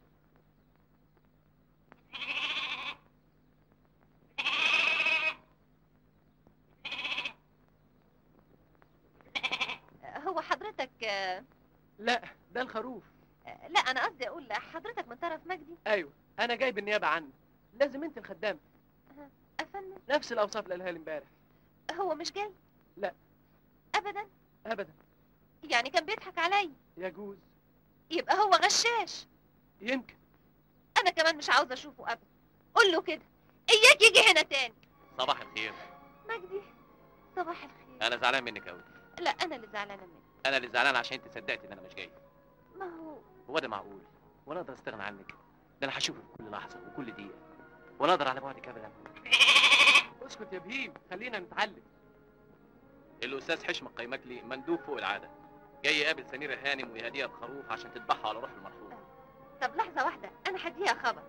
هو حضرتك آه، لا ده الخروف. لا أنا قصدي أقول حضرتك من طرف مجدي. أيوه أنا جاي بالنيابه عنه. لازم أنت الخدام. افندم نفس الأوصاف اللي قالها لي امبارح. هو مش جاي؟ لا. ابدا؟ ابدا. يعني كان بيضحك عليا يجوز. يبقى هو غشاش. يمكن. أنا كمان مش عاوزه أشوفه ابدا. قول له كده. إياك يجي هنا تاني. صباح الخير. مجدي صباح الخير. أنا زعلان منك قوي لا أنا اللي زعلانة منك. أنا اللي زعلان عشان أنت صدقت إن أنا مش جاي. ما هو هو ده معقول. وأنا أقدر أستغنى عنك. ده أنا هشوفك كل لحظة وكل دقيقة. ولا أقدر على بعدك ابدا اسكت يا بهيم. خلينا نتعلم. الأستاذ حشم القيمكلي مندوب فوق العادة. جاي يقابل سميره هانم ويهديها بخروف عشان تذبحها على روح المرحوم. طب لحظة واحدة. أنا هديها خبر.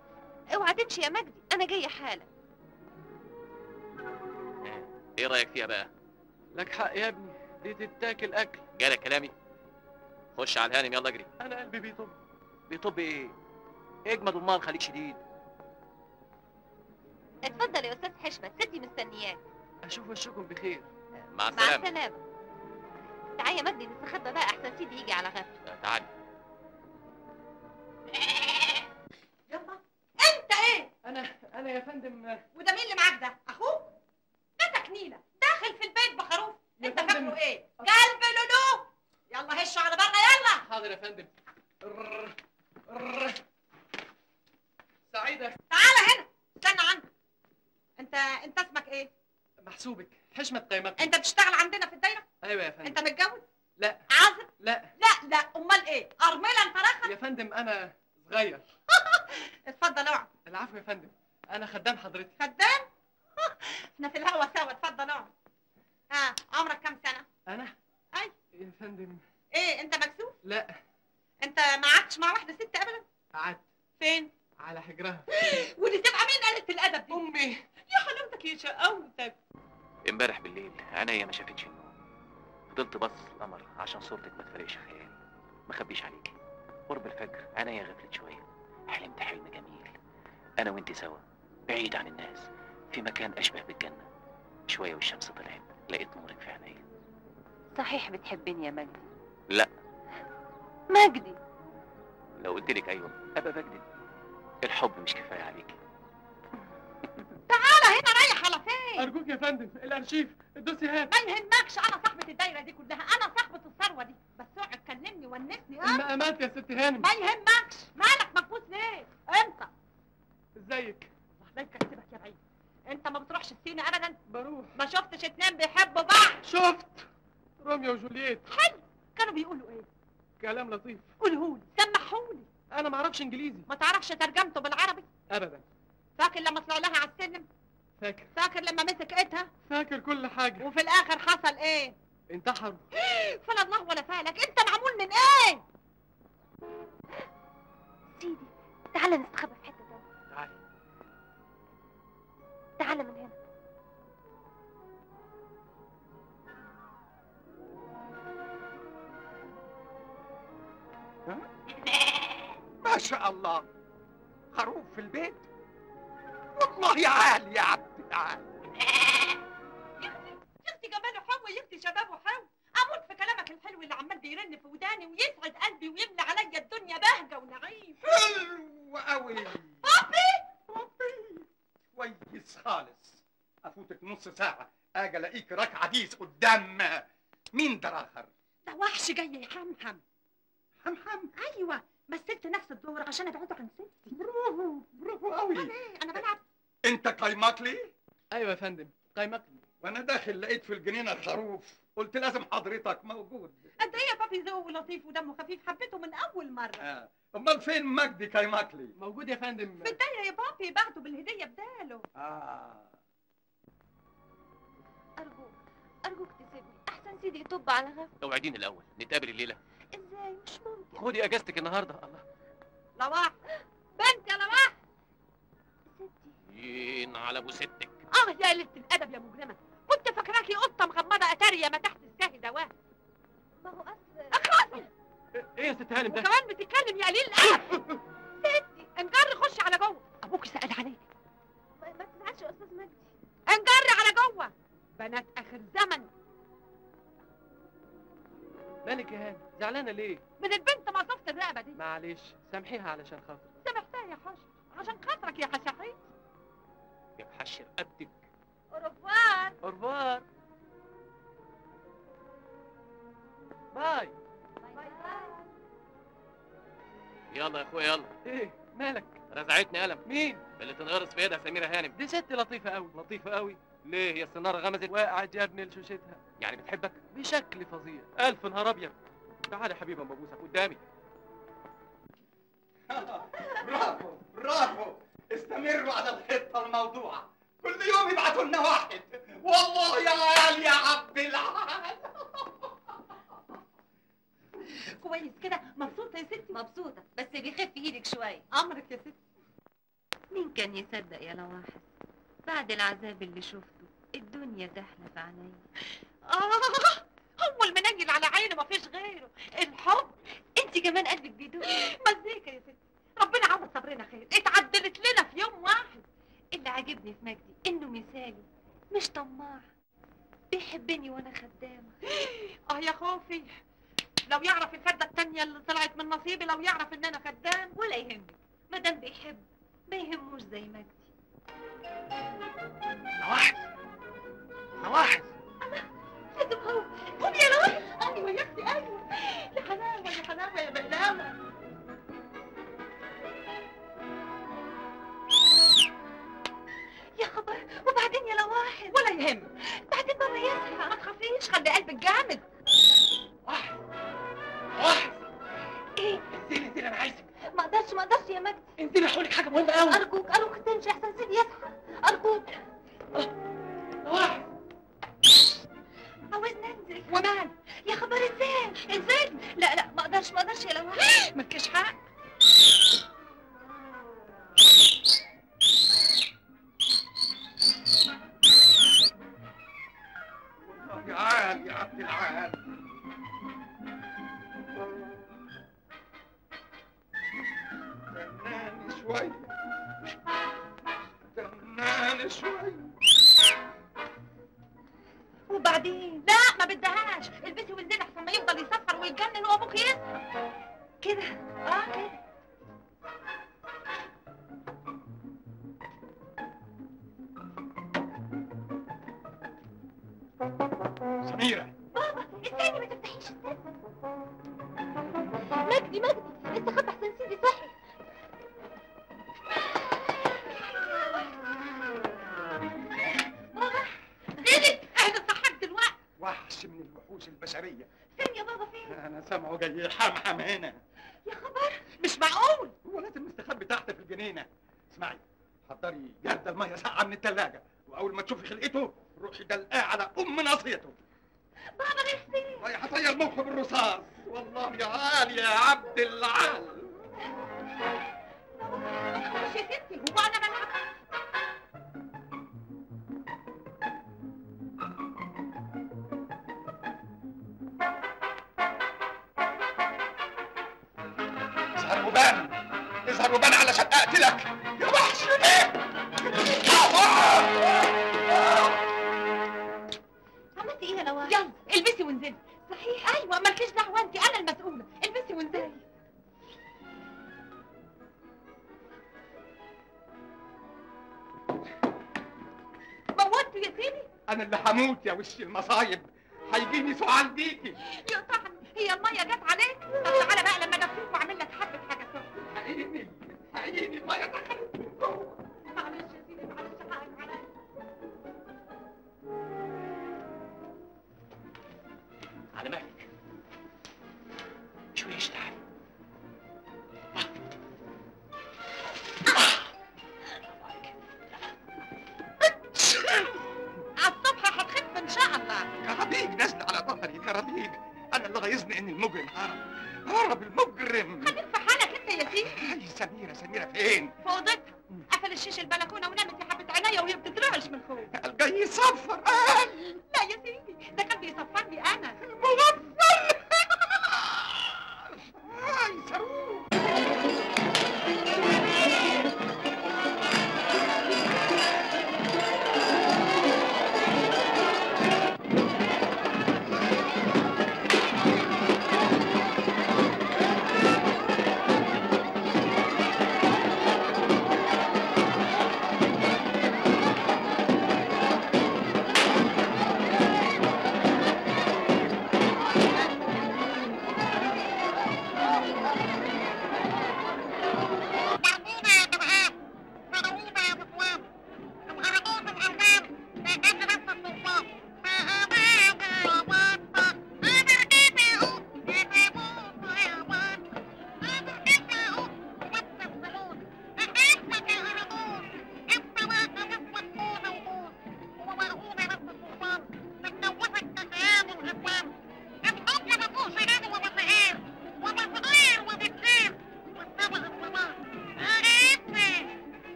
اوعى تمشي يا مجدي. أنا جاية حالا. إيه رأيك فيها بقى؟ لك حق يا ابني. دي تتاكل أكل. جالك كلامي؟ خش على الهانم يلا اجري. أنا قلبي بيطب. بيطب إيه؟ اجمد امال خليك شديد. اتفضل يا أستاذ حشمت ستي مستنياك. أشوف وشكم بخير. مع مع السلامة. السلامة. تعالى يا مجدي نستخبى بقى أحسن سيدي يجي على غفله تعالي. يلا أنت إيه؟ أنا أنا يا فندم. وده مين اللي معاك ده؟ أخوك؟ ده تكنيله داخل في البيت بخروف. أنت. فاكره إيه؟ كلب لولو يلا هشوا على بره يلا. حاضر يا فندم. سعيدة. تعالى هنا. استنى عندك. انت انت اسمك إيه؟ محسوبك. حشمة قيمتك انت بتشتغل عندنا في الدايرة؟ أيوه يا فندم. انت متجوز؟ لا. عازب لا. لا لا. امال إيه؟ أرملة انت رخص يا فندم أنا صغير. اتفضل اقعد العفو يا فندم. أنا خدام حضرتك خدام؟ إحنا في الهوا سوا. اتفضل اقعد ها عمرك كام سنة؟ أنا؟ أي. يا فندم. إيه أنت مكسوف؟ لا. أنت ما قعدتش مع واحدة ست ابدا؟ قعدت. فين؟ على حجرها. ودي تبقى مين قالت الأدب دي. أمي. يا حلاوتك يا شقاوتك. امبارح بالليل عينيا ما شافتش النوم فضلت بص القمر عشان صورتك ما تفرقش خيالي ما اخبيش عليكي قرب الفجر عينيا غفلت شوية. حلمت حلم جميل. أنا وأنت سوا بعيد عن الناس. في مكان أشبه بالجنة. شوية والشمس طلعت لقيت نورك في عينيا. صحيح بتحبني يا مجدي. لا. مجدي. لو قلت لك أيوه ابقى بكذب الحب مش كفاية عليكي تعالى هنا رايح على فين؟ أرجوك يا فندم الأرشيف الدوسيهات. ما يهمكش أنا صاحبة الدايرة دي كلها أنا صاحبة الثروة دي. بس اقعد كلمني ونسني أه؟ المقامات يا ست هانم. ما يهمكش أيوه يا فندم قيمقلي وأنا داخل لقيت في الجنينة خروف قلت لازم حضرتك موجود. قد إيه يا بابي ذوقه لطيف ودمه خفيف؟ حبيته من أول مرة. آه. أمال فين مجدي قيمقلي موجود يا فندم. في الدايره يا بابي بعته بالهدية بداله. آه. أرجوك أرجوك تسيبني. أحسن سيدي يطب على غفلة. أوعديني الأول نتقابل الليلة. إزاي؟ مش ممكن. خدي أجازتك النهارده الله. لواح. بنت يا لواح. ستي على أبو ستك؟ آه يا قلة الأدب يا مجرمه كنت فاكراكي قطة مغمضة اتاريه ما تحت الساهي دواهي ما هو أصل اخلصي إيه يا ست هانم ده؟ وكمان بتتكلم يا قليل الادب ستي انجر خش على جوه. أبوك سأل عليك. ما ما تزعلش يا أستاذ مجدي. انجر على جوه. بنات آخر زمن. مالك يا هانم زعلانة ليه؟ من البنت مقصوفة الرقبة دي. معلش سامحيها علشان خاطري سامحتها يا حاج. عشان خاطرك يا حشاحيط يا بحشر قدك. au revoir au revoir bye. يلا يا أخويا يلا. إيه مالك؟ رزعتني قلم مين؟ اللي تنغرس في ايدها سميرة هانم. دي ست لطيفة قوي لطيفة قوي ليه هي السناره غمزت؟ وقعت يا ابني لشوشتها. يعني بتحبك؟ بشكل فظيع. ألف نهار أبيض. تعالى يا حبيبي اما ابوسك قدامي. برافو برافو. استمروا على الخطة الموضوعة. كل يوم يبعتوا لنا واحد. والله يا عيال يا عبد العال. كويس كده. مبسوطة يا ستي؟ مبسوطة. بس بيخف إيدك شوية. أمرك يا ستي. مين كان يصدق يا لواحظ بعد العذاب اللي شفته الدنيا تحلى في عينيا آه هو المنيل على عينه مفيش غيره. الحب. أنت كمان قلبك بيدوق مزيكا يا ستي. ربنا عوض صبرنا خير. اتعدلت لنا في يوم واحد. اللي عاجبني في مجدي إنه مثالي مش طماع. بيحبني وأنا خدامة. آه يا خوفي. لو يعرف الفردة التانية اللي طلعت من نصيبي لو يعرف إن أنا خدام ولا يهمك مادام بيحب ما يهموش زي مجدي. نواحس نواحس لازم هو. قوم يا لوي أيوه يا أختي أيوه. يا حلاوه يا حلاوه يا بقلاوه يا خبر وبعدين يا لواحد. ولا يهم. بعدين بابا يصحى ما تخافيش خلي قلبك جامد. واحد. واحد. إيه؟ انزلي انزلي أنا عايزك ما أقدرش ما أقدرش يا مجدي. انزلي هقول حاجة مهمة قوي أرجوك أرجوك تمشي احسن سيدي يصحى أرجوك. واحد. عاوزني أنزل. ومال؟ يا خبر إزاي؟ لا لا ما أقدرش ما أقدرش يا لواحد. مالكش حق. والله عاد يا عبد العال استناني شوي استناني شوي وبعدين؟ لا ما بدهاش. البسي ولدنا أحسن ما يفضل يصفر ويتجنن وابوك يسهر كده. آه كده. سميرة. بابا استني ما تفتحيش مجدي مجدي انت خد احسن سيدي صحي. بابا سيدي إحنا صحك دلوقتي. وحش من الوحوش البشرية. فين يا بابا فين؟ أنا سامعه جاي يحمحم هنا يا خبر مش معقول. هو لازم مستخبي تحت في الجنينة. اسمعي حضري جردة المية ساقعة من التلاجة وأول ما تشوفي خلقته روحي دلقاه على أم ناصيته بابا نفسي. رايح أطير مخه بالرصاص والله يا عال يا عبد العال. مش يا ستي هو أنا بنام اظهر وبان. اظهر وبان علشان أقتلك. يا وحش ليه البسي وانزلي صحيح؟ أيوه مالكيش دعوة انت أنا المسؤولة. البسي وانزلي. موتوا يا سيدي؟ أنا اللي هموت يا وش المصايب. هيجيني سؤال بيكي يقطعني هي المية جت عليك؟ طب تعالى بقى لما ادفيك واعمل لك حبه حاجة. سخنه حقيقي حقيقي المية دخلت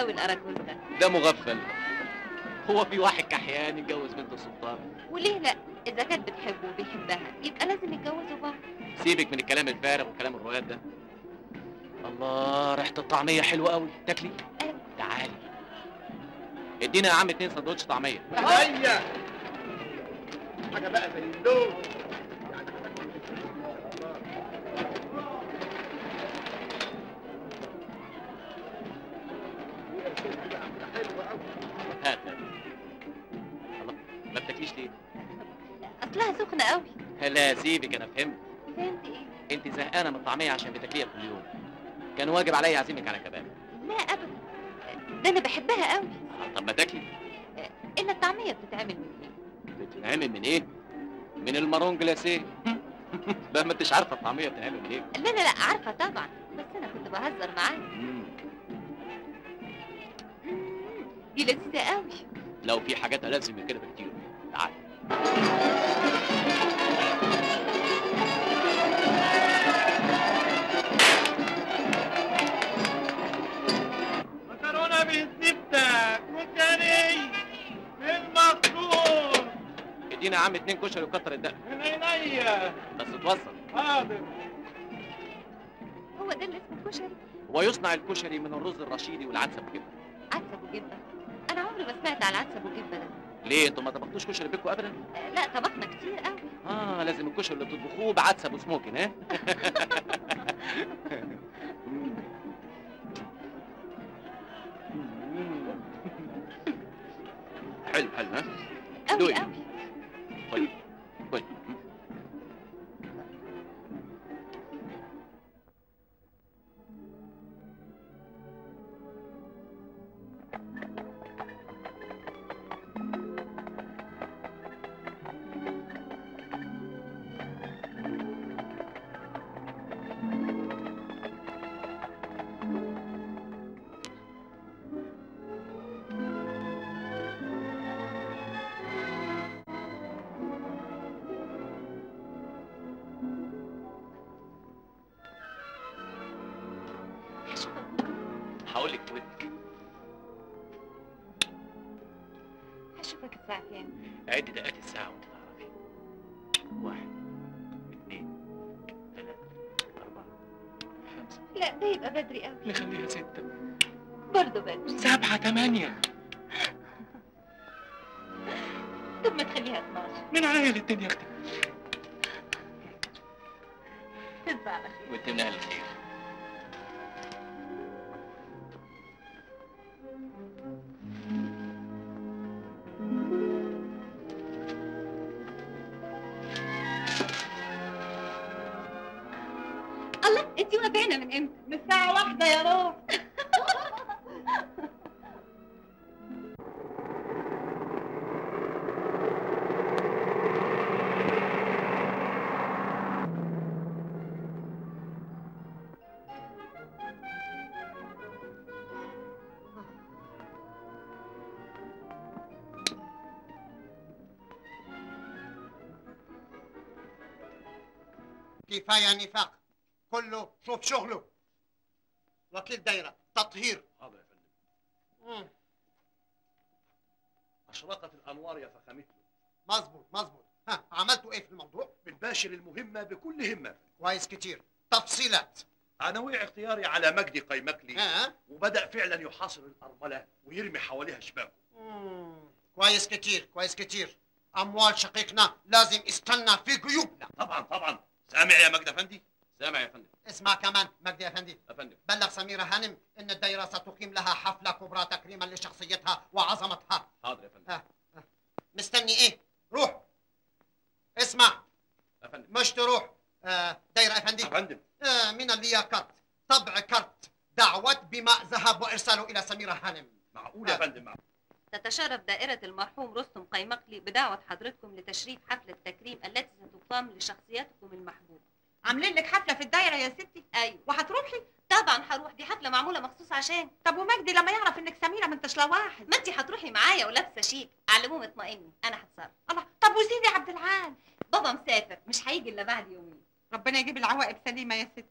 قوي الاراجوز ده ده مغفل. هو في واحد كحيان يتجوز بنت السلطان. وليه لا؟ إذا كانت بتحبه وبيحبها يبقى لازم يتجوزوا بعض. سيبك من الكلام الفارغ وكلام الروايات ده. الله ريحة الطعمية حلوة قوي تاكلي. تعالي. ادينا يا عم اتنين سندوتش طعمية. هيا حاجة بقى زي اللون سيبك أنا فهمت. فهمت إيه؟ أنت زهقانة من الطعمية عشان بتاكليها كل يوم. كان واجب عليا أعزمك على كباب لا ابدا. ده أنا بحبها قوي طب ما تاكلي. الا الطعمية بتتعمل من إيه؟ بتتعمل من إيه؟ من المارون جلاسيه. بقى ما أنتش عارفة الطعمية بتتعمل من إيه؟ لا لا لا عارفة طبعا. بس أنا كنت بهزر معاك. دي لذيذة قوي لو في حاجات ألذ من كده بكتير. تعال. ادينا يا عم اتنين كشري وكتر الدقة من عينيا بس توصل حاضر. هو ده اللي اسمه كشري؟ ويصنع الكشري من الرز الرشيدي والعدس ابو جبه عدس ابو جبه أنا عمري ما سمعت على العدس ابو جبه ده. ليه؟ أنتوا ما طبختوش كشري بيكم ابدا؟ آه، لا طبخنا كتير قوي آه لازم الكشري اللي بتطبخوه بعدس ابو سموكن ها؟ حلو حلو ها؟ قوي. قوي خد عيال كفاية نفاق. كله شوف شغله. وكيل دايرة. تطهير. حاضر يا فندم. أشرقت الأنوار يا فخامته مظبوط مظبوط. ها عملتوا إيه في الموضوع؟ بنباشر المهمة بكل همة. كويس كتير. تفصيلات. أنا وقع اختياري على مجدي قيمكلي. ها؟ وبدأ فعلا يحاصر الأرملة ويرمي حواليها شباكه. كويس كتير كويس كتير. أموال شقيقنا لازم استنى في جيوبنا طبعا طبعا. سامع يا مجدي أفندي؟ سامع يا فندم اسمع كمان مجدي أفندي. يا فندم بلغ سميرة هانم إن الدائرة ستقيم لها حفلة كبرى تكريما لشخصيتها وعظمتها. حاضر يا فندم ها. مستني إيه؟ روح. اسمع. يا فندم مش تروح آه دايرة أفندي. يا فندم آه من اللياقات طبع كرت. دعوة بماء ذهب وإرساله إلى سميرة هانم. معقول يا فندم معقول. تتشرف دائرة المرحوم رستم قيمقلي بدعوة حضرتكم لتشريف حفلة التكريم التي ستقام لشخصياتكم المحبوبة. عاملين لك حفلة في الدايرة يا ستي؟ أيوة. وهتروحي؟ طبعا هروح. دي حفلة معمولة مخصوص عشان. طب ومجدي لما يعرف إنك سميرة ما انتش لا واحد؟ ما انت هتروحي معايا ولابسة شيك. على العموم اطمئني. أنا هتصرف. الله. طب وسيدي عبد العال بابا مسافر. مش هيجي إلا بعد يومين. ربنا يجيب العواقب سليمة يا ستي.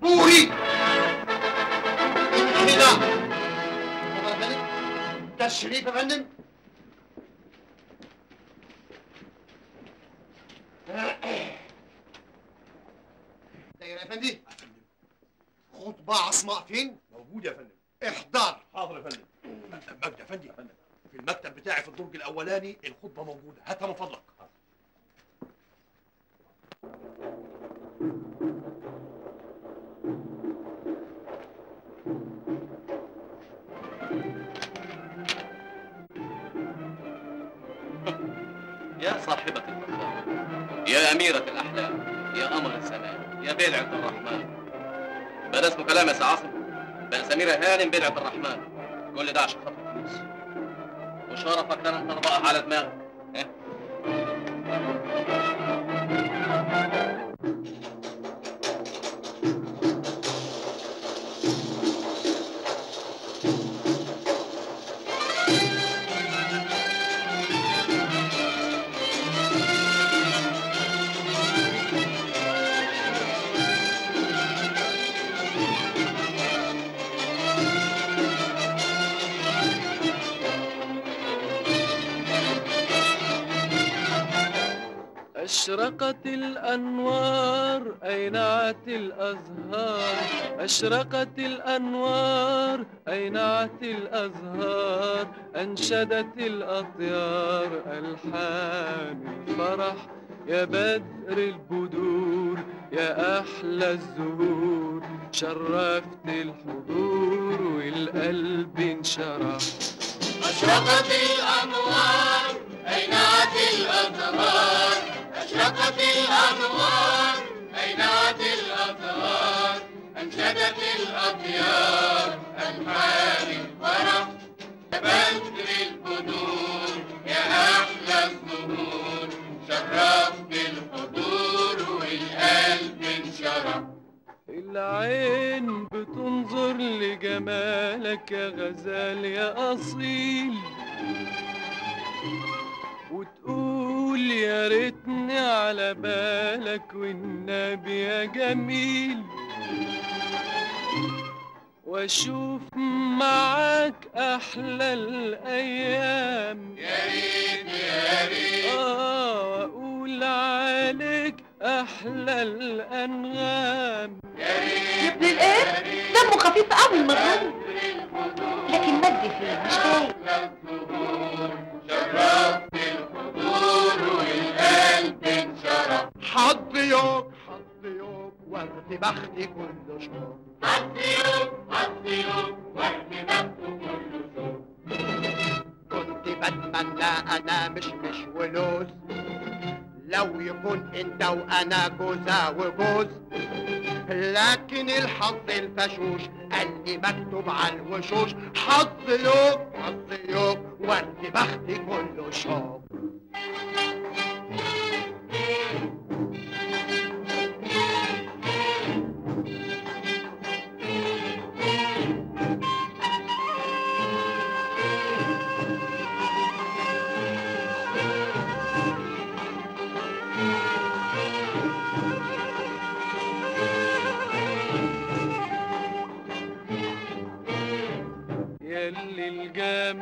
بوري! هنا تشريف يا فندم. دايرة يا فندم. خطبة عصماء فين؟ موجود يا فندم. إحضار. حاضر يا فندم. مجدي يا فندم. في المكتب بتاعي في الدرج الأولاني الخطبة موجودة. هاتها من فضلك. يا صاحبة الفخامة يا أميرة الأحلام يا قمر السماء يا بلعة الرحمن. بلا اسمه كلام يا سي عاصم بل سميرة هانم بلعة الرحمن. كل ده عشان خاطر فلوس. وشرفك أنا طبقها على دماغك. أشرقت الأنوار أينعت الأزهار؟ أشرقت الأنوار أينعت الأزهار؟ أنشدت الأطيار ألحان الفرح يا بدر البدور يا أحلى الزهور. شرفت الحضور والقلب انشرح. أشرقت الأنوار أينعت الأزهار؟ أشرقت الأنوار أينعت الأزهار أنشدت الأطيار ألحان الفرح بدر البدور يا أحلى الزهور. شرفت الحضور والقلب انشرح العين بتنظر لجمالك يا غزال. ورد بختي كله شوق حظ يوم ورد بخته كله شوق كنت بتمنى أنا مش مش ولوز. لو يكون إنت وأنا جوزة وجوز. لكن الحظ الفشوش قال لي مكتوب على الوشوش. حظ يوم حظ يوم ورد بختي كله شوق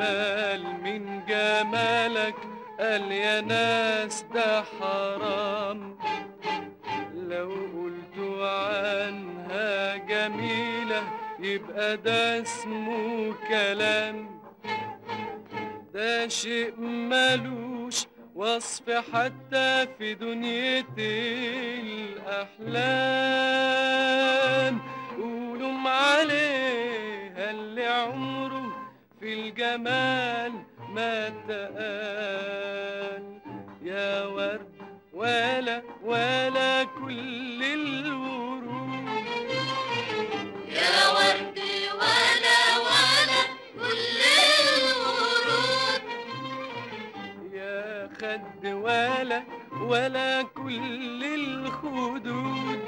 الجمال من جمالك قال يا ناس ده حرام. لو قلت عنها جميلة يبقى ده اسمه كلام. ده شيء ملوش وصف حتى في دنيا الأحلام. قولوا عليها اللي عمره في الجمال ما تقال يا ورد ولا ولا كل الورود. يا ورد ولا ولا كل الورود. يا خد ولا ولا كل الخدود.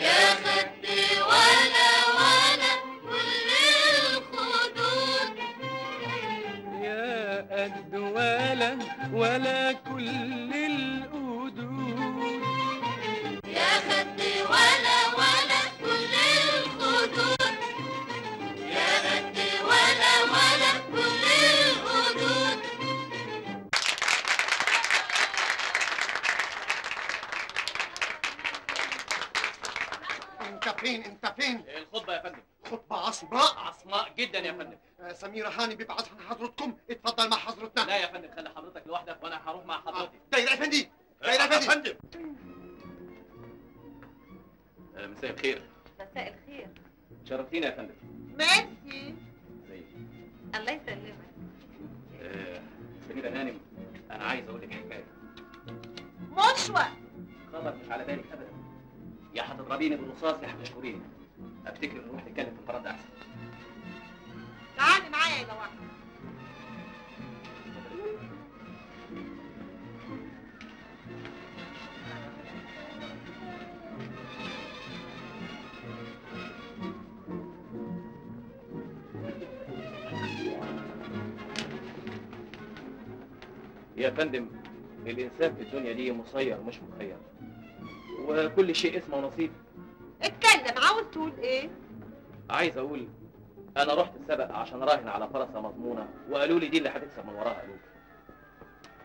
يا خد ولا ولا كل قد ولا ولا كل القدود يا خد ولا ولا كل الخدود يا خد ولا ولا كل الخدود انت فين انت فين الخطبة يا فندم. خطبة عصماء عصماء جدا يا فندم. آه، سميرة هاني بيبعث عن حضرتكم. اتفضل مع حضرتنا. لا يا فندم خلي حضرتك لوحدك وأنا هروح مع حضرتك دايرة أفندي دايرة يا فندم. آه، مساء الخير. مساء الخير. شرفتينا يا فندم. ميرسي الله يسلمك. آه، سميرة هانم أنا عايز أقول لك حكاية. مش وقت خطر مش على بالك ابدا. يا هتضربيني بالرصاص يا هتشكريني أفتكر الفرد احسن تعالي معايا يا لوحدك يا فندم الإنسان في الدنيا دي مسير مش مخير. وكل شيء اسمه نصيب. اتكلم عاوز تقول إيه؟ عايز أقول أنا رحت السبق عشان أراهن على فرسة مضمونة وقالوا لي دي اللي هتكسب من وراها الوف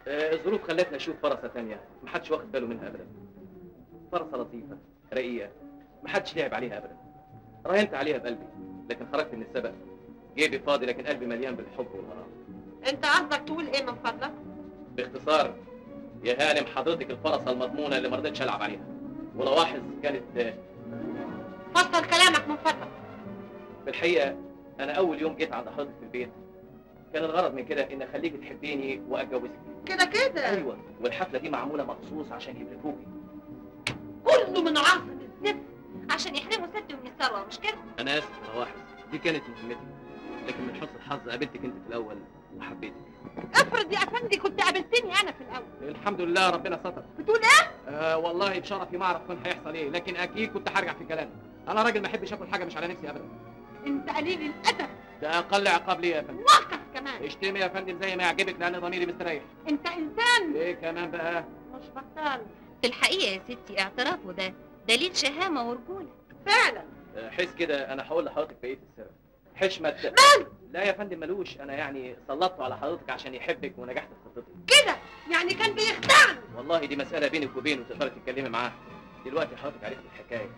آه، الظروف خلتنا نشوف فرصة تانية محدش واخد باله منها أبدا. فرصة لطيفة رقيقة محدش لعب عليها أبدا. راهنت عليها بقلبي لكن خرجت من السبق. جيبي فاضي لكن قلبي مليان بالحب والغرام. أنت قصدك تقول إيه من فضلك؟ باختصار يا هانم حضرتك الفرصة المضمونة اللي ما رضيتش ألعب عليها. ولواحظ كانت آه، فسر كلامك من فضلك. في الحقيقة أنا أول يوم جيت عند حضرتك في البيت. كان الغرض من كده إن أخليك تحبيني وأتجوزك. كده كده؟ أيوه والحفلة دي معمولة مخصوص عشان يبركوكي كله من عاصم الزفت عشان يحرموا ستي من الثروة مش كده؟ أنا آسف يا لواحظ دي كانت مهمتي. لكن من حسن الحظ قابلتك أنت في الأول وحبيتك. افرض يا افندي كنت قابلتني أنا في الأول. الحمد لله ربنا ستر. بتقول إيه؟ آه والله بشرفي ما أعرف كان هيحصل إيه لكن أكيد كنت هرجع في كلامي. أنا راجل ما أحبش آكل حاجة مش على نفسي أبدا. انت قليل الأدب. ده أقل عقاب ليا يا فندم. وقف كمان. اشتمي يا فندم زي ما يعجبك لأن ضميري مستريح. أنت إنسان. إيه كمان بقى؟ مش بطال. في الحقيقة يا ستي اعترافه ده دليل شهامة ورجولة. فعلا. حس كده أنا هقول لحضرتك بقية السر. حشمة مال لا يا فندم ملوش. أنا يعني سلطته على حضرتك عشان يحبك ونجحت في خطتك. كده؟ يعني كان بيخدعني والله دي مسألة بينك وبينه تقدري تتكلمي معاه. دلوقتي حضرتك عرفت الحكاية.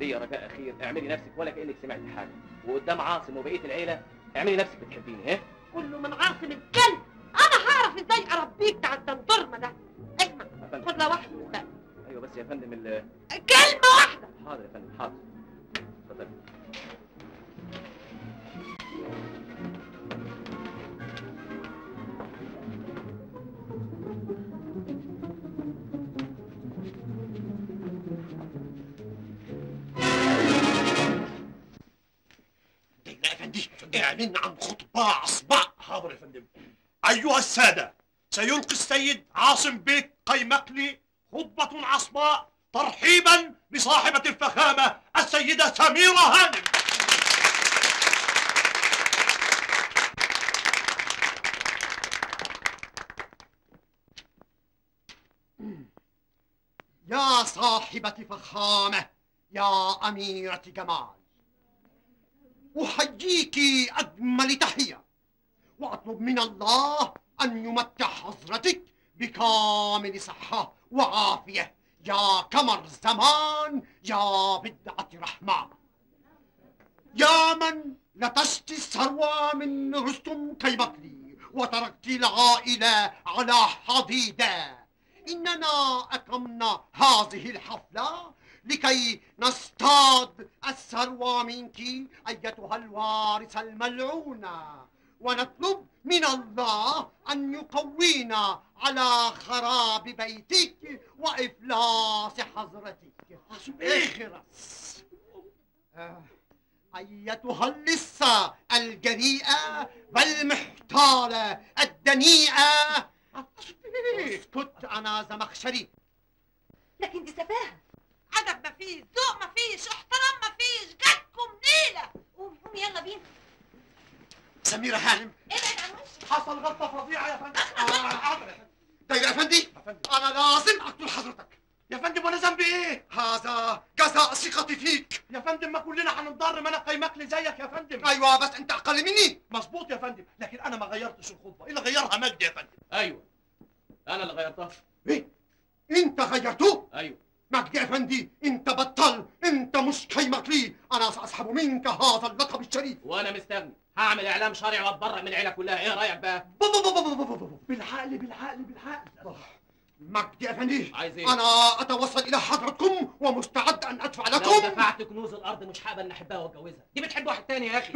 ليا رجاء أخير اعملي نفسك ولا كأنك سمعت حاجة. وقدام عاصم وبقية العيلة اعملي نفسك بتحبيني ها؟ كله من عاصم الكلب. أنا هعرف إزاي أربيك بتاع الدندرمة ده. اسمع خد لها واحد من أيوه بس يا فندم ال- كلمة واحدة. حاضر يا فندم حاضر. اتفضلي اعلن عن خطبة عصباء حاضر يا فندم. أيها السادة سيلقي السيد عاصم بيك قيمقلي خطبة عصباء ترحيبا بصاحبة الفخامة السيدة سميرة هانم. يا صاحبة فخامة يا أميرة جمال. أحييك أجمل تحية. وأطلب من الله أن يمتع حضرتك بكامل صحة وعافية. يا قمر زمان يا بدعة رحمة. يا من لتشتي الثروة من رستم كيمقلي وتركت العائلة على حضيضة. إننا أقمنا هذه الحفلة لكي نصطاد الثروة منك أيتها الوارثة الملعونة ونطلب من الله أن يقوينا على خراب بيتك وإفلاس حضرتك. اخرس آه، أيتها اللصة الجريئة والمحتالة الدنيئة. اسكت أنا زمخشري لكن دي سفاهه أدب مفيش ذوق مفيش احترام مفيش جاتكم نيلة. قوم قوم يلا بينا. سميرة هانم ابعد عن وشي حصل غلطة فظيعة يا فندم. آه، حاضر يا فندم. داير يا فندي أنا لازم أقتل حضرتك. يا فندم وأنا ذنبي إيه؟ هذا جزاء ثقتي فيك. يا فندم ما كلنا هننضر ما أنا قيمقلي زيك يا فندم. أيوة بس أنت أقل مني. مظبوط يا فندم. لكن أنا ما غيرتش الخطبة. اللي غيرها مجدي يا فندم. أيوه. أنا اللي غيرتها. إيه؟ أنت غيرته؟ أيوه. مجدي أفندي أنت بطل أنت مش كيمقلي أنا سأسحب منك هذا اللقب الشريف. وأنا مستغني. هعمل إعلام شرعي وأتبرع من العيلة كلها. إيه رأيك بقى؟ بالعقل بالعقل بالعقل مجدي أفندي عايز إيه؟ أنا أتوصل إلى حضرتكم ومستعد أن أدفع لو لكم. دفعت كنوز الأرض مش هقبل نحبها وأتجوزها. دي بتحب واحد تاني يا أخي.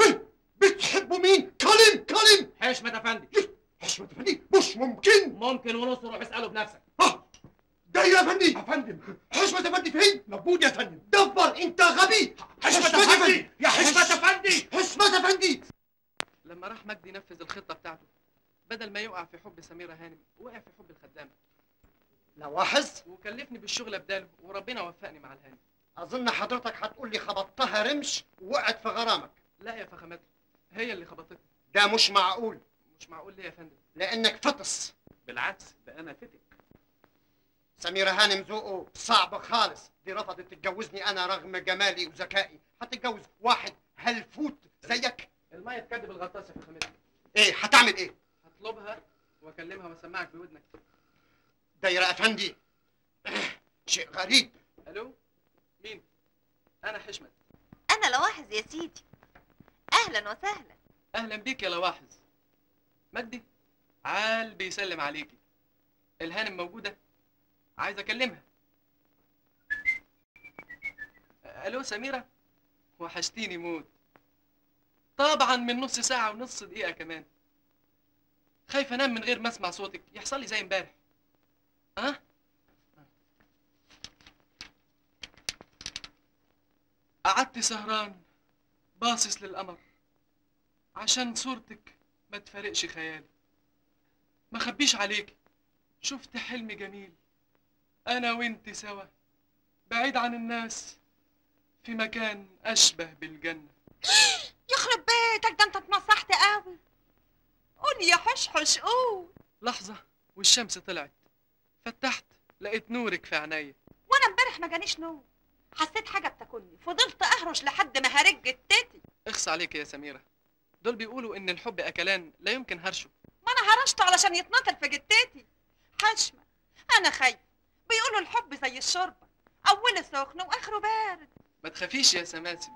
بتحبوا مين؟ كلم كلم حشمة افندي حشمة أفندي مش ممكن. ممكن ونص روح اسأله بنفسك. داير يا فندي يا فندم حشمة أفندي فين؟ موجود يا فندم. دبر أنت غبي. حشمة أفندي يا حشمة أفندي حشمة أفندي لما راح مجدي ينفذ الخطة بتاعته بدل ما يقع في حب سميرة هانم وقع في حب الخدامة لواحظ وكلفني بالشغل بداله وربنا وفقني مع الهانم. أظن حضرتك هتقول لي خبطتها رمش وقعت في غرامك. لا يا فخامته هي اللي خبطتني. ده مش معقول. مش معقول ليه يا فندم؟ لأنك فطس. بالعكس ده أنا فتك سميرة هانم ذوقه صعب خالص. دي رفضت تتجوزني أنا رغم جمالي وذكائي. هتتجوز واحد هلفوت زيك؟ المية تكدب الغطاس يا فخامته إيه هتعمل إيه؟ هطلبها وأكلمها وأسمعك بودنك دايرة أفندي. شيء غريب. ألو؟ مين؟ أنا حشمت. أنا لواحظ يا سيدي. أهلا وسهلا. أهلا بيك يا لواحظ. مجدي عال بيسلم عليكي. الهانم موجودة؟ عايز أكلمها. ألو سميرة؟ وحشتيني موت. طبعا من نص ساعة ونص دقيقة كمان. خايف أنام من غير ما أسمع صوتك. يحصل لي زي امبارح. ها قعدت سهران باصص للقمر. عشان صورتك ما تفارقش خيالي. ما خبيش عليك. شفت حلم جميل. أنا وإنت سوا بعيد عن الناس في مكان أشبه بالجنة. يخرب بيتك ده أنت اتنصحت قوي. قول يا حشحش قول. لحظة والشمس طلعت. فتحت لقيت نورك في عينيا. وأنا امبارح ما جانيش نوم حسيت حاجة بتاكلني. فضلت أهرش لحد ما هرج التتي اخص عليك يا سميرة. دول بيقولوا إن الحب أكلان لا يمكن هرشه. ما أنا هرشته علشان يتنطل في جتتي. حشمه أنا خايف بيقولوا الحب زي الشوربة. أوله سخن وآخره بارد. ما تخافيش يا سماسم.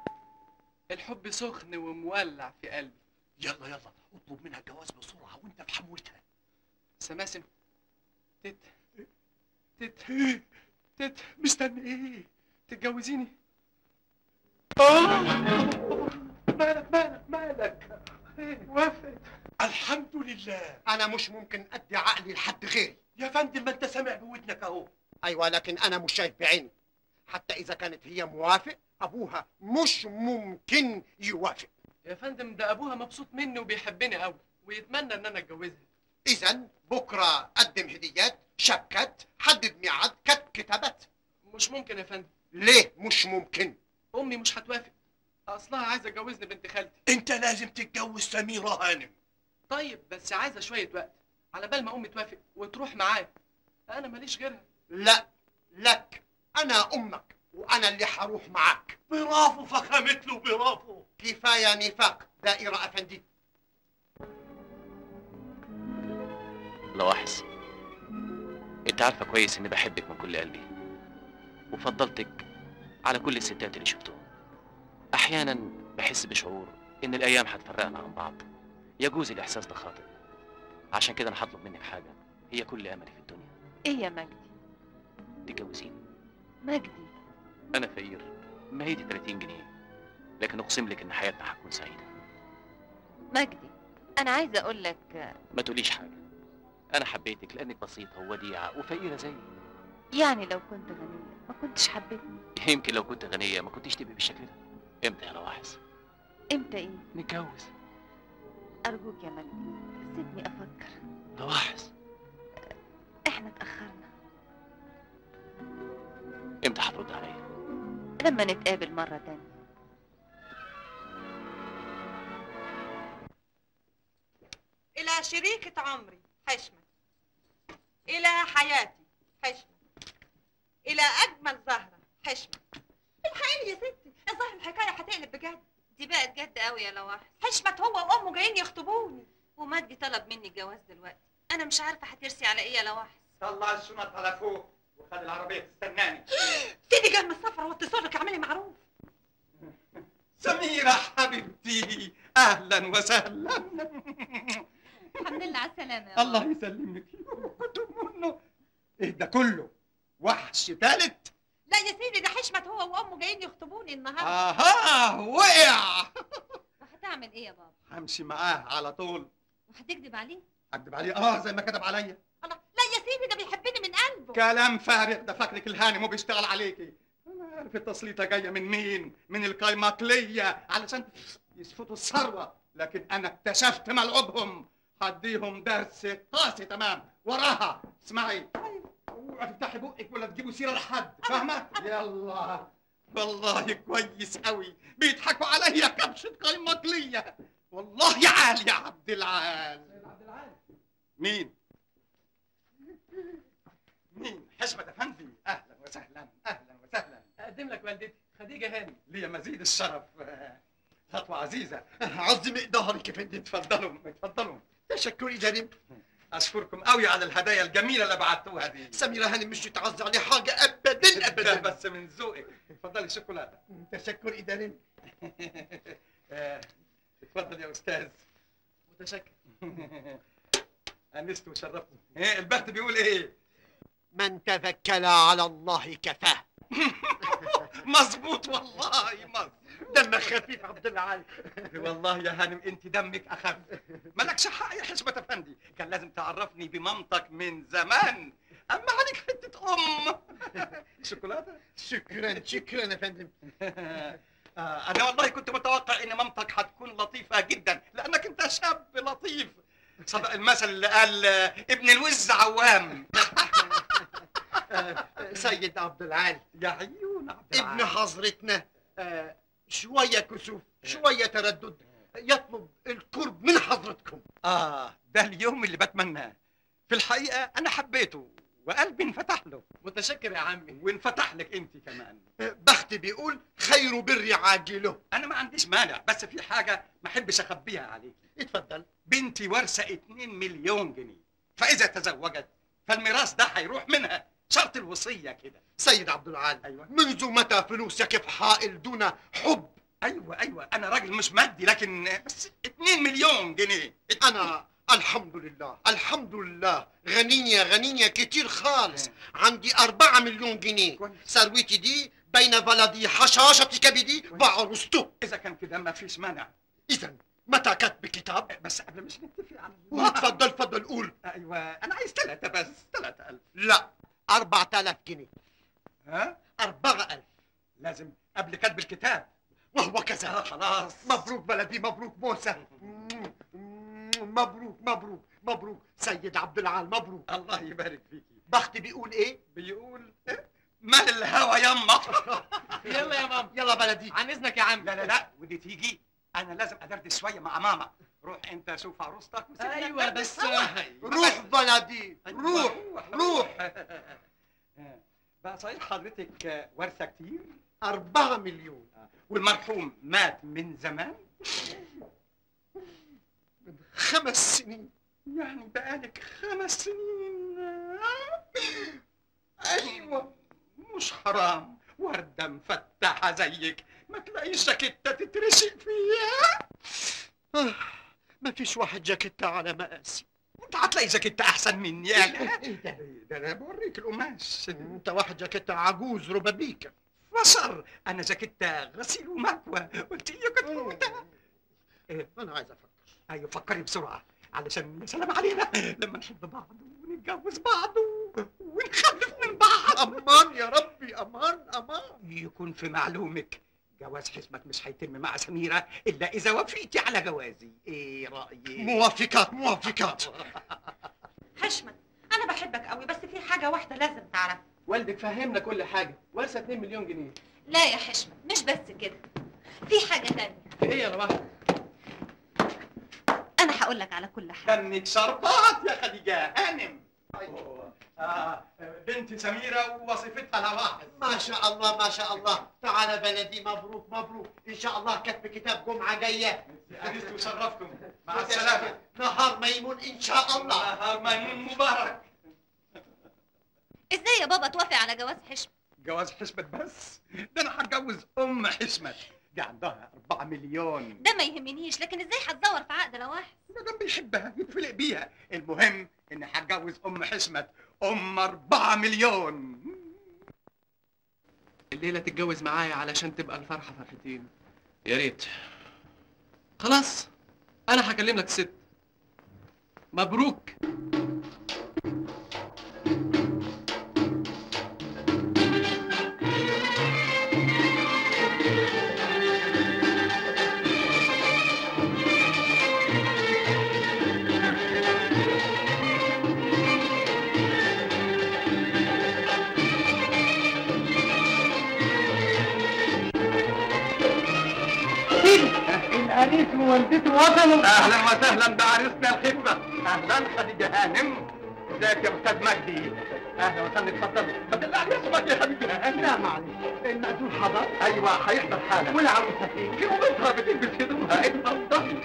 الحب سخن ومولع في قلبي. يلا يلا اطلب منها الجواز بسرعة وانت في حمولتها سماسم. تت. تت. تت. مستني. إيه تتجوزيني. مالك مالك مالك؟ وافقت الحمد لله. أنا مش ممكن أدي عقلي لحد غيري. يا فندم ما أنت سامع بودنك أهو. أيوه لكن أنا مش شايف بعيني. حتى إذا كانت هي موافق أبوها مش ممكن يوافق. يا فندم ده أبوها مبسوط مني وبيحبني قوي ويتمنى إن أنا أتجوزها. اذا بكرة قدم هديات شبكات حدد ميعاد كتب كتابات. مش ممكن يا فندم. ليه مش ممكن؟ أمي مش هتوافق. أصلها عايزة تجوزني بنت خالتي. أنت لازم تتجوز سميرة هانم. طيب بس عايزة شوية وقت على بال ما أمي توافق وتروح معايا. أنا ماليش غيرها. لا لك. أنا أمك وأنا اللي هروح معاك برافو فخامت له برافو. كفاية نفاق دائرة أفندي. لواحظ أنت عارفة كويس إني بحبك من كل قلبي وفضلتك على كل الستات اللي شفتهم. أحيانا بحس بشعور إن الأيام هتفرقنا عن بعض. يجوز الإحساس ده خاطئ. عشان كده أنا هطلب منك حاجة. هي كل أملي في الدنيا. إيه يا مجدي؟ تتجوزيني مجدي. أنا فقير. ما هي دي 30 جنيه؟ لكن أقسم لك إن حياتنا هتكون سعيدة. مجدي أنا عايزة أقول لك ما تقوليش حاجة. أنا حبيتك لأنك بسيطة ووديعة وفقيرة زيي. يعني لو كنت غنية ما كنتش حبيتني. يمكن لو كنت غنية ما كنتيش تبقي بالشكل ده. إمتى يا لواحظ إمتى إيه؟ نتجوز. أرجوك يا مجدي سيبني أفكر. لواحظ إحنا اتأخرنا. إمتى هترد عليا لما نتقابل مرة تانية. إلى شريكة عمري حشمة. إلى حياتي حشمة. إلى أجمل زهرة حشمة. الحقيقة يا ستي الظاهر الحكاية هتقلب بجد. دي بقت جد قوي يا لواحظ حشمة هو وأمه جايين يخطبوني. ومجدي طلب مني الجواز دلوقتي. أنا مش عارفة هترسي على إيه يا لواحظ طلع الشنط على فوق. وخلي العربية تستناني. سيدي جاي من السفر واتصالك اعملي معروف. سميرة حبيبتي أهلا وسهلا. الحمد لله على السلامة يا الله يسلمك. كنت منه إيه ده كله؟ وحش تالت لا يا سيدي ده حشمة هو وأمه جايين يخطبوني النهارده. أها وقع. وهتعمل إيه يا بابا؟ همشي معاه على طول. وهتكذب عليه؟ أكدب عليه آه زي ما كتب عليا الله. لا يا سيدي ده بيحبني من قلبه. كلام فارغ. ده فاكرك الهانم وبيشتغل عليكي. أنا عارف التسليطه جاية من مين؟ من القيماقلية. علشان يشفطوا الثروة. لكن أنا اكتشفت ملعوبهم هديهم درس قاسي تمام. وراها. اسمعي. اوعي تفتحي بقك ولا تجيبوا سيرة لحد؟ فاهمة؟ يلا. والله كويس قوي بيضحكوا عليا كبشة قيماقلية. والله عال يا عبد العال. مين؟ مين؟ حشمة افندي أهلا وسهلا أهلا وسهلا. أقدم لك والدتي خديجة هاني. لي مزيد الشرف. خطوة عزيزة. عظمي ظهرك يا فندم اتفضلوا اتفضلوا تشكري جريم. أشكركم قوي على الهدايا الجميلة اللي بعتوها دي. سميرة هانم مش تعز علي حاجة أبدا ده أبدا. بس من ذوقك. اتفضلي شوكولاتة. تشكر إداري آه، اتفضل يا أستاذ. متشكر. انست وشرفتني إيه البخت بيقول إيه؟ من توكل على الله كفاه. مظبوط والله مظبوط دمك خفيف عبد العال. والله يا هانم أنت دمك أخف. مالكش حق يا حشمة أفندي. كان لازم تعرفني بمامتك من زمان. أما عليك حتة أم. شوكولاتة؟ شكرا شكرا يا فندم. آه، أنا والله كنت متوقع إن مامتك هتكون لطيفة جدا لأنك أنت شاب لطيف. صدق المثل اللي قال آه، ابن الوز عوام. سيد عبد العال. يا عيون عبد ابن حضرتنا آه، شوية كسوف شوية تردد يطلب القرب من حضرتكم. آه ده اليوم اللي بتمناه. في الحقيقة أنا حبيته وقلبي انفتح له. متشكر يا عمي. وانفتح لك أنت كمان. بخت بيقول خير بر عاجله. أنا ما عنديش مانع بس في حاجة ما أحبش أخبيها عليك. اتفضل. بنتي وارثه 2 مليون جنيه. فإذا تزوجت فالميراث ده هيروح منها. شرط الوصية كده. سيد عبد العال أيوة. منذ متى فلوسك في حائل دون حب؟ أيوه أيوه. أنا راجل مش مادي لكن بس 2 مليون جنيه. أنا الحمد لله الحمد لله. غنية غنية كتير خالص. عندي أربعة مليون جنيه. ثروتي دي بين بلدي حشاشة كبدي وعروسته إذا كان كده ما فيش مانع. إذا متى كتب كتاب بس قبل مش نتفق على الموضوع. اتفضل اتفضل قول. أيوه أنا عايز ثلاثة بس 3000 لا أربعة آلاف جنيه. ها؟ أربعة ألف. لازم قبل كتب الكتاب. وهو آه كذا خلاص. مبروك بلدي مبروك موسى. مبروك مبروك مبروك. سيد عبد العال مبروك. الله يبارك فيكي بختي بيقول إيه؟ بيقول مال الهوى يما يلا يا ماما يلا بلدي. عن إذنك يا عم. لا لا لا ودي تيجي. أنا لازم أدردش شوية مع ماما. روح أنت شوف عروستك أيوه بس. روح بلدي. أيوة، روح روح. بقى صحيح حضرتك وارثه كتير؟ أربعة مليون. والمرحوم مات من زمان؟ خمس سنين. يعني بقالك خمس سنين. أيوه. مش حرام. وردة مفتحة زيك. ما تلاقيش جاكيتة تترشق فيها آه، ما فيش واحد جاكيتة على مقاسي. انت هتلاقي جاكيتة أحسن مني يا لا إيه ده ده أنا بوريك القماش. انت واحد جاكيتة عجوز ربابيكا بشر أنا جاكيتة غسيل ومكوى. قلت لي كنت موتها. إيه؟ أنا عايز أفكر. أيوه فكري بسرعة علشان يا سلام علينا. لما نحب بعض ونتجوز بعض ونخلف من بعض. أمان يا ربي أمان أمان. يكون في معلومك جواز حسمك مش هيتم مع سميرة إلا إذا وافقتي على جوازي. إيه رأيك؟ موافقات موافقات. حشمت أنا بحبك قوي بس في حاجة واحدة لازم تعرفها. والدك فهمنا كل حاجة. وارثه 2 مليون جنيه. لا يا حشمة مش بس كده. في حاجة تانية. إيه يا رواح؟ أنا هقول لك على كل حاجة. دمك شربات يا خديجة هانم آه بنتي سميرة ووظيفتها لواحد. ما شاء الله ما شاء الله. تعال بلدي مبروك مبروك. إن شاء الله كتب كتاب جمعة جاية. أنست وشرفتم. مع السلامة. نهار ميمون إن شاء الله. نهار ميمون مبارك. إزاي يا بابا توافق على جواز حشمة جواز حسمت بس؟ ده أنا هتجوز أم حسمت دي عندها أربعة مليون. ده ما يهمنيش لكن إزاي هتدور في عقد لواحد؟ ما دام بيحبها يتفلق بيها. المهم إني هتجوز أم حسمت أم أربعة مليون. الليلة تتجوز معايا علشان تبقى الفرحة فرحتين. يا ريت. خلاص أنا هكلم لك الست مبروك. ووالدته وصلوا أهلا وسهلا بعريسنا الخفه أهلا خديجه هانم ازيك يا أستاذ مجدي. أهلا وسهلا. اتفضل ما تقلقش يا حبيبي. لا معلش المأذون حضر. أيوه هيحضر حالا. والعروسة فين؟ في اوضتها بتلبس هدومها اتفضل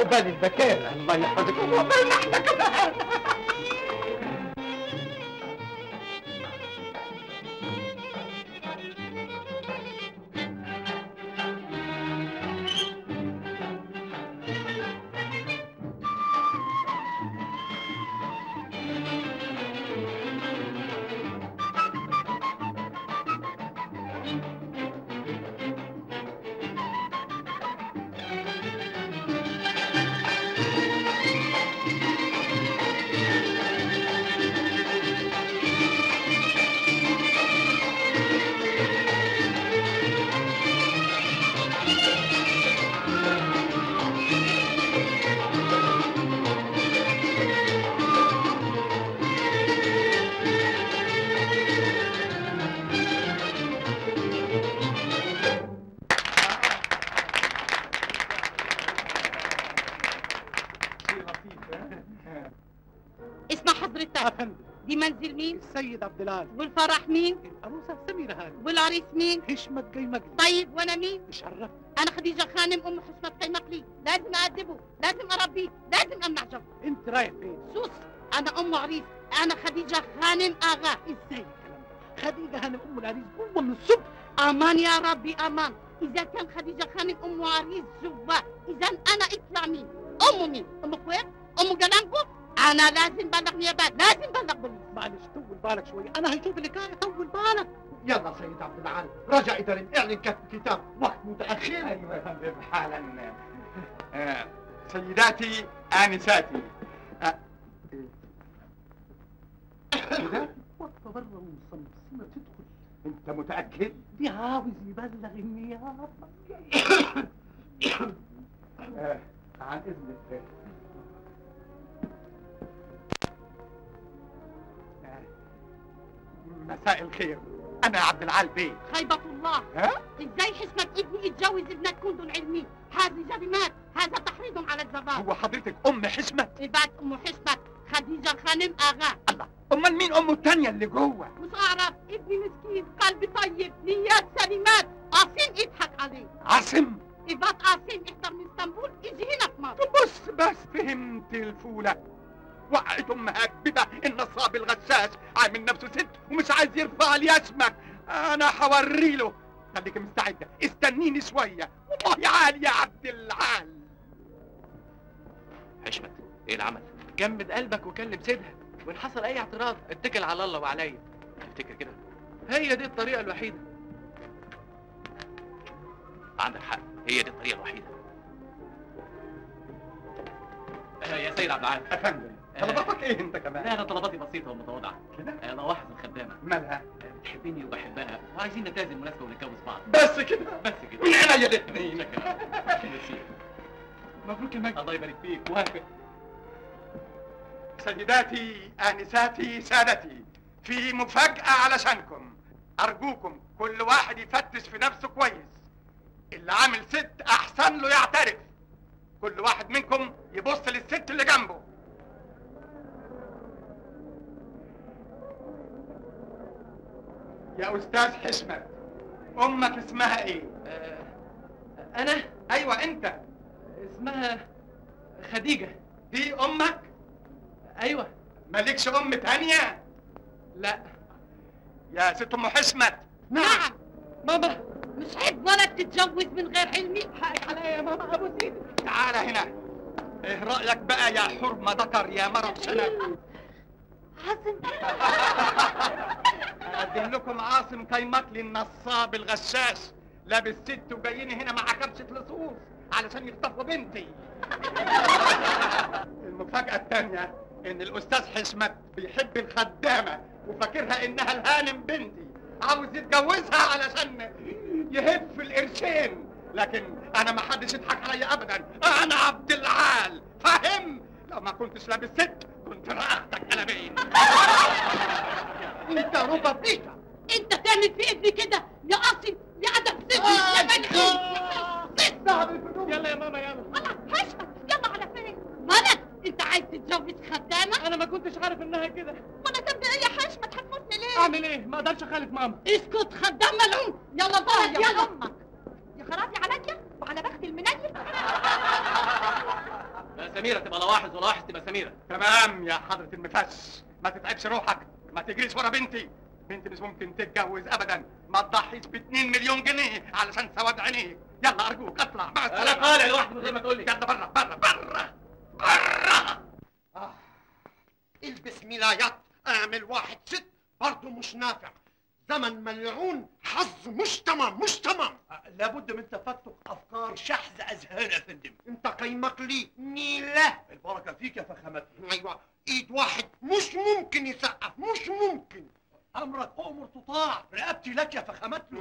عقبال البكاء الله يحفظك وعقبال إحنا والعريس مين؟ حشمت جاي طيب وأنا مين؟ تشرفت أنا خديجة خانم أم حسمت قيمقلي لازم أأدبه لازم أربيه لازم أمنع جو أنت رايح فين؟ sus أنا أم عريس أنا خديجة خانم آغا إزاي الكلام ده؟ خديجة هانم أم العريس جوه من الصبح أمان يا ربي أمان إذا كان خديجة خانم أم عريس جوا إذا أنا إطلع مين؟ أم مين؟ أم كويت؟ أم جلانكو؟ أنا لازم بلغ نيابات لازم بلغ بوليس معلش طول بالك شوية أنا هشوف اللي كان طول بالك يلا سيد عبد العال رجع إدارة اعلن كتب كتاب وقت متأخر. أيوة يا فندم حالا. آه، سيداتي آنساتي. آه، بره ومصمصمة تدخل. أنت متأكد؟ دي عاوز يبلغ النيابة. آه، عن إذنك. مساء الخير. أنا عبد العال بيه خيبة الله. ها؟ إزاي حسمة ابني يتجوز ابنك كندن علمي. هذه جريمات هذا تحريض على الزواج. هو حضرتك أم حشمت بعد أم حسمة خديجة خانم آغا. الله. أمال مين أمه التانية اللي جوه؟ مش اعرف ابني مسكين قلبي طيب. نيات سليمات قاسم يضحك عليه. عاصم؟ إبات قاسم احضر من إسطنبول يجي هنا في مصر. بص بس فهمت الفولة. وقعت أمها كبيبة النصاب الغشاش. عامل نفسه ست ومش عايز يرفع لي اسمك أنا هوري له. خليك مستعدة استنيني شوية. والله عال يا عبد العال. حشمت إيه العمل؟ جمد قلبك وكلم سيدها. وإن حصل أي اعتراض اتكل على الله وعليا تفتكر كده؟ هي دي الطريقة الوحيدة. عندك حق هي دي الطريقة الوحيدة. يا سيد عبد العال. افندم طلباتك إيه انت كمان؟ لا أنا طلباتي بسيطة ومتواضعة. كده؟ أنا واحد الخدامة مالها؟ بتحبني وبحبها. وعايزين ننتهز المناسبة ونتجوز بعض. بس كده؟ بس كده. من عينيا الاثنين. مبروك المجد. الله يبارك فيك. وافق سيداتي آنساتي سادتي في مفاجأة علشانكم. أرجوكم كل واحد يفتش في نفسه كويس. اللي عامل ست أحسن له يعترف. كل واحد منكم يبص للست اللي جنبه. يا أستاذ حشمت. أمك اسمها إيه؟ آه، أنا؟ أيوة أنت. اسمها خديجة. دي أمك؟ أيوه. مالكش أم تانية؟ لا. يا ست أم حشمت. نعم. ماما مش عيب ولد تتجوز من غير علمي؟ حقك عليا يا ماما أبو سيدي تعال هنا. إيه رأيك بقى يا حرمة ذكر يا مرض شنب. عاصم؟ أقدم لكم عاصم كيمقلي النصاب الغشاش. لابس ست وجايين هنا مع كبشة لصوص علشان يخطفوا بنتي. المفاجأة التانية إن الأستاذ حشمت بيحب الخدامة وفاكرها إنها الهانم بنتي. عاوز يتجوزها علشان يهف القرشين. لكن أنا ما حدش يضحك عليا ابدا. أنا عبد العال. فاهم لو ما كنتش لابس ست كنت رقعتك قلمين انت ربا بيكا انت تعمل في ابني كده يا قاسم يا أدب سيدي يا مجنون يلا يا ماما يلا. خلاص حشمت يلا على فين ولد انت عايز تتجوز خدامة؟ أنا ما كنتش عارف إنها كده. وأنا إيه يا حشمت هتموتني ليه؟ أعمل إيه؟ ما أقدرش أخالف ماما. اسكت خدام ملعون يلا ظهر يا أمك. يا خرابي عليا وعلى بخت المنيل لا سميرة تبقى لواحظ ولاحظ تبقى سميرة. تمام يا حضرة المفس ما تتعبش روحك. ما تجريش ورا بنتي. بنتي مش ممكن تتجوز ابدا. ما تضحيش ب 2 مليون جنيه علشان سواد عينيك. يلا أرجوك اطلع. مع السلامة. أنا طالع لوحدي من غير ما تقول لي يلا بره بره بره البس ملايات اعمل واحد ست. برضه مش نافع. زمن ملعون حظ مش تمام مش تمام لابد من تفتق أفكار. شحذ أذهان يا فندم أنت قيمك لي. نيلة. البركة فيك يا فخامتنا أيوه. إيد واحد. مش ممكن يسقف. مش ممكن. أمرك أمر تطاع رقبتي لك يا فخامتنا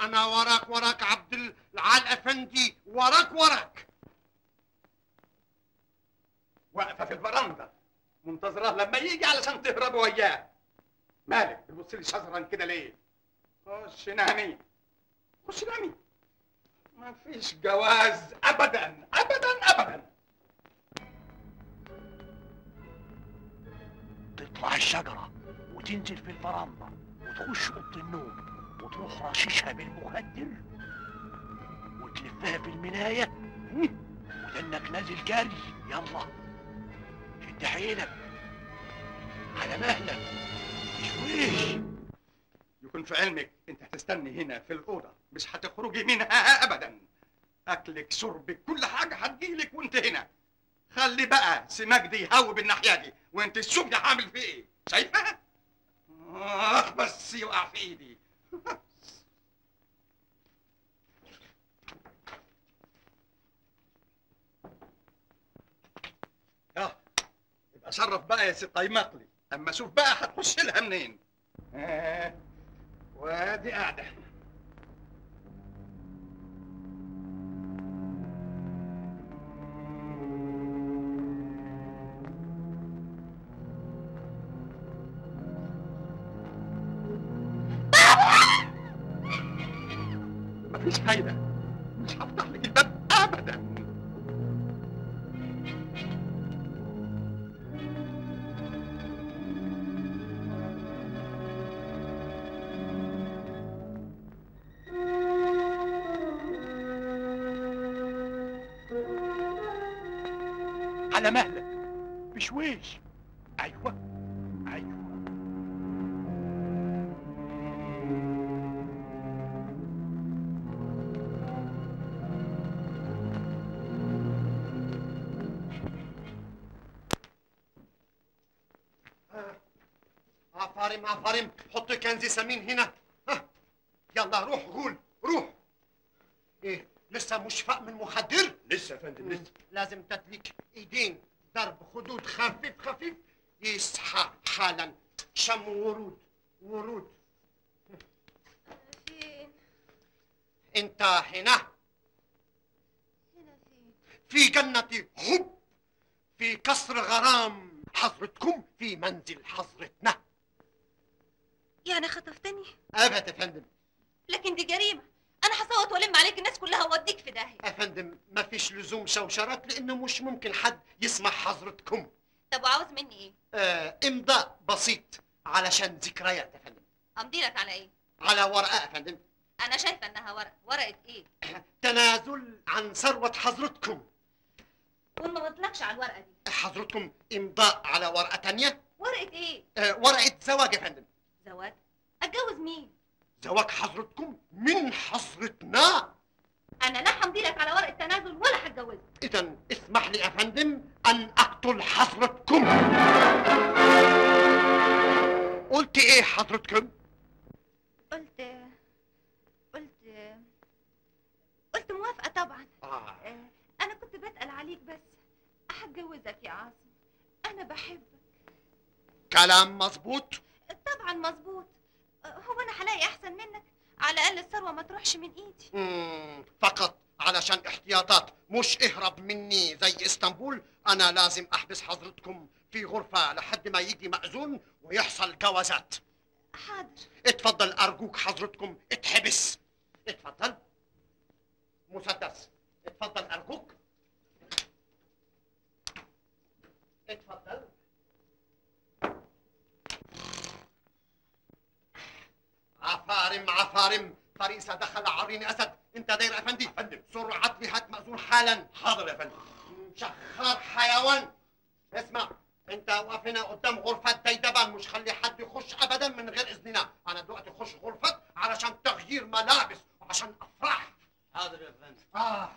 أنا وراك وراك عبد العال أفندي. وراك وراك. واقفة في الفرندا منتظراه لما يجي علشان تهرب وياه. مالك بتبص لي شزرا كده ليه؟ خش نامي خش نامي ما فيش جواز ابدا ابدا ابدا. تطلع الشجرة وتنزل في الفرندا وتخش أوضة النوم وتروح رشيشها بالمخدر وتلفها في المناية. ودنك نازل جري. يلا شد حيلك. على مهلك. شويش يكون في علمك انت هتستني هنا في الأوضة مش هتخرجي منها ابدا. أكلك شربك كل حاجة هتجيلك وانت هنا. خلي بقى سماك دي يهوب الناحيه دي. وانت تشوفي هعمل فيه إيه. شايفة؟ اخ بس يقع في ايدي. آه يبقى شرف بقى يا ست مقلي أما أشوف بقى هتخش لها منين آه. وادي قاعدة عفارم عفارم حط كنز سمين هنا. ها. يلا روح قول. روح. إيه لسه مش فاق من مخدر؟ لسه يا فندم لسه. لازم تدليك إيدين. ضرب خدود خفيف خفيف. يصحى حالا. شم ورود ورود. فين أنت هنا؟ هنا فين في جنة حب في قصر غرام. حضرتكم في منزل حضرتنا. يعني خطفتني؟ ابدا يا فندم. لكن دي جريمة. أنا هصوت وألم عليك الناس كلها واديك في داهية. يا فندم ما فيش لزوم شوشرات لأنه مش ممكن حد يسمع حضرتكم. طب وعاوز مني إيه؟ آه امضاء بسيط علشان ذكريات يا فندم. أمضي لك على إيه؟ على ورقة يا فندم. أنا شايفة إنها ورقة. ورقة إيه؟ تنازل عن ثروة حضرتكم. وما بطلقش على الورقة دي. حضرتكم امضاء على ورقة تانية؟ ورقة إيه؟ آه ورقة زواج يا فندم. زواج أتجوز مين؟ زواج حضرتكم من حضرتنا. أنا لا همضي لك على ورقه تنازل ولا هتجوزك اذا اسمح لي يا فندم أن أقتل حضرتكم. قلت إيه حضرتكم؟ قلت قلت قلت موافقة طبعا. آه. آه، أنا كنت بسأل عليك بس هتجوزك يا عاصم. أنا بحبك. كلام مظبوط. طبعا مظبوط. هو أنا هلاقي أحسن منك؟ على الأقل الثروة ما تروحش من إيدي. مم، فقط علشان احتياطات مش اهرب مني زي إسطنبول. أنا لازم أحبس حضرتكم في غرفة لحد ما يجي مأذون ويحصل جوازات. حاضر. اتفضل أرجوك حضرتكم اتحبس. اتفضل. مسدس اتفضل أرجوك. اتفضل. فارم مع فارم فريسة دخل عرين أسد. أنت داير أفندي. فندم سرعة هات مأذون حالا. حاضر يا فندم مشخر حيوان. اسمع انت واقف هنا قدام غرفة ديدبان. مش خلي حد يخش ابدا من غير إذننا. أنا دلوقتي أخش غرفة علشان تغيير ملابس وعشان أفرح. حاضر يا فندم آه.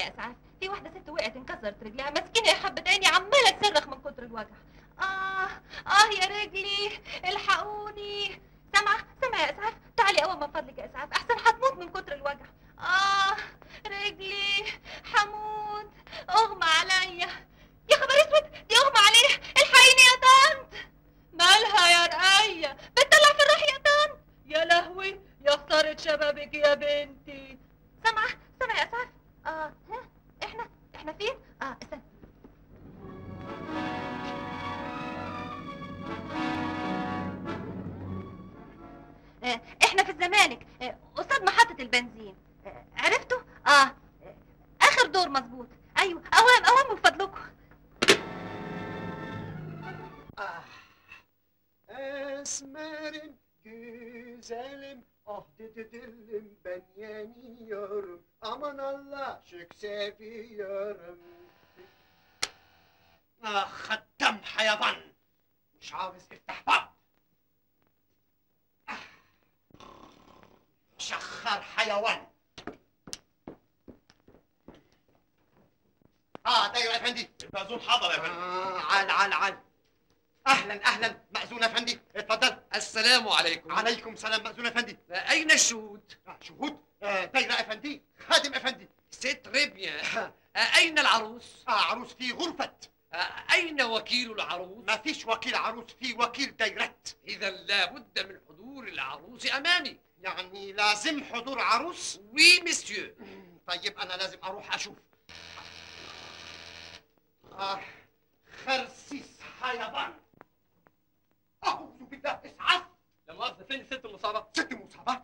يا اسعاف في واحدة ست وقعت انكسرت رجلها مسكينه يا حبة عليكم عليكم سلام مأذون أفندي. أين الشهود؟ آه شهود. آه دايرة أفندي. خادم أفندي. c'est très bien أين العروس؟ آه عروس في غرفة. أين وكيل العروس؟ ما فيش وكيل عروس في وكيل دايرت إذا لابد من حضور العروس أمامي. يعني لازم حضور عروس؟ oui monsieur طيب أنا لازم أروح أشوف. آه خرسيس حيوان. أعوذ بالله اسعاف لا مؤاخذة فين الست المصابة؟ ست مصابة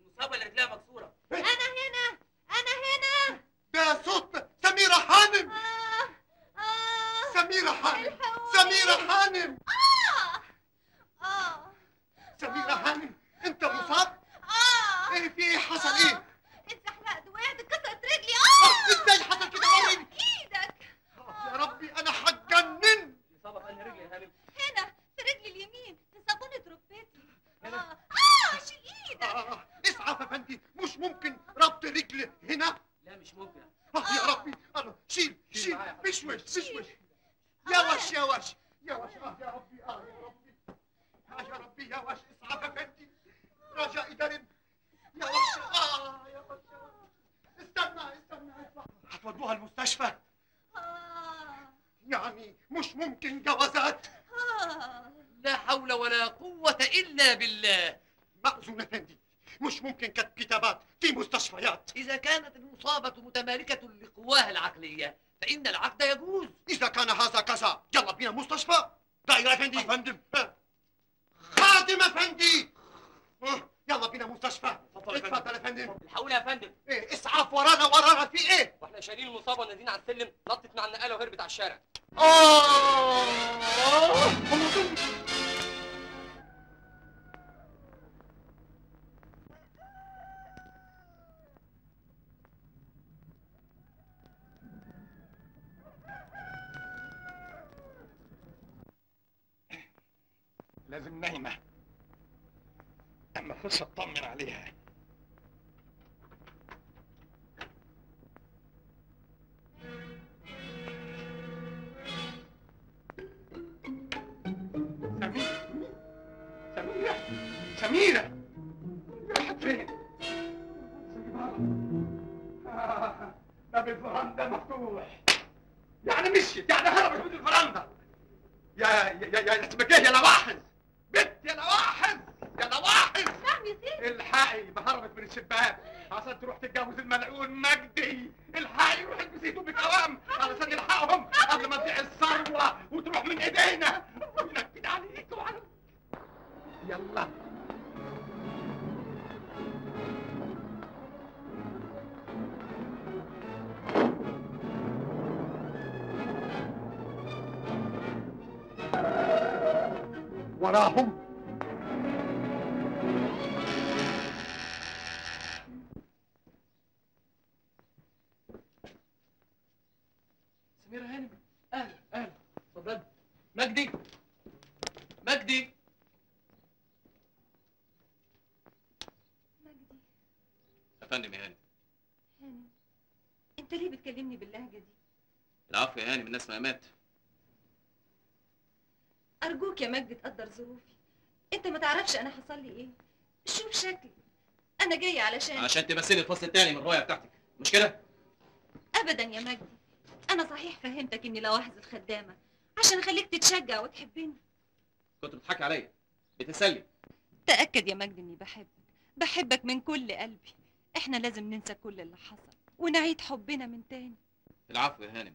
المصابة اللي رجلها مكسورة. أنا هنا أنا هنا. ده صوت سميرة حانم. آه آه. سميرة حانم. سميرة حانم. آه آه. سميرة حانم أنت مصاب؟ آه. إيه في إيه؟ حصل إيه؟ اتزحلقت وقعت اتكسرت رجلي. آه إزاي حصل كده؟ وريني. إيدك. يا ربي أنا هتجنن الإصابة في أنهي رجل يا هانم؟ هنا في رجلي اليمين في صابونة ركبتي آه. آه شيل إيدك آه، اسعف يا فندي مش ممكن. ربط رجل هنا. لا مش ممكن. آه يا ربي. الله شيل شيل. بشوش بشوش. يا وش يا وش يا وش. آه يا ربي آه يا ربي. آه يا ربي يا وش. اسعف يا فندي رجائي درب يا وش آه يا وش استنى استنى هتودوها المستشفى؟ آه. يعني مش ممكن جوازات آه لا حول ولا قوة إلا بالله. مأذون افندي مش ممكن كتب كتابات في مستشفيات. إذا كانت المصابة متمالكة لقواها العقلية فإن العقد يجوز. إذا كان هذا كذا يلا بينا مستشفى. دايرة أفندي أفندم. الناس مقامات أرجوك يا مجدي تقدر ظروفي. أنت ما تعرفش أنا حصل لي إيه. شوف شكلي. أنا جاية علشان عشان تمثلي الفصل الثاني من الرواية بتاعتك. مش كده؟ ابدا يا مجدي أنا صحيح فهمتك إني لواحظ الخدامه عشان أخليك تتشجع وتحبني. كنت بتضحكي عليا. بتسلي. تأكد يا مجدي إني بحبك. بحبك من كل قلبي. إحنا لازم ننسى كل اللي حصل. ونعيد حبنا من تاني. العفو يا هانم.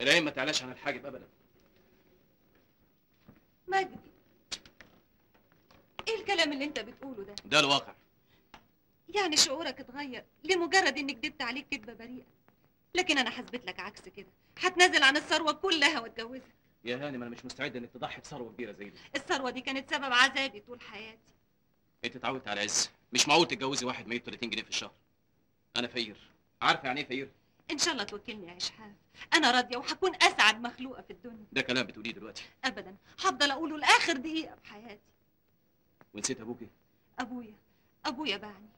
العين ما تعلاش عن الحاجب ابدا. مجدي إيه الكلام اللي أنت بتقوله ده؟ ده الواقع. يعني شعورك اتغير لمجرد اني كدبت عليك كدبة بريئة. لكن أنا حسبت لك عكس كده. هتنازل عن الثروة كلها واتجوزك يا هانم أنا مش مستعد إنك تضحي بثروة كبيرة زي دي. الثروة دي كانت سبب عذابي طول حياتي. أنت اتعودت على العز. مش معقول تتجوزي واحد ميت 30 جنيه في الشهر. أنا فقير. عارفة يعني إيه فقير؟ إن شاء الله توكلني يا إشحاف. أنا راضية وهكون أسعد مخلوقة في الدنيا. ده كلام بتقوليه دلوقتي. ابدا. هفضل أقوله لآخر دقيقة في حياتي. ونسيت ابوكي أبويا. أبويا باعني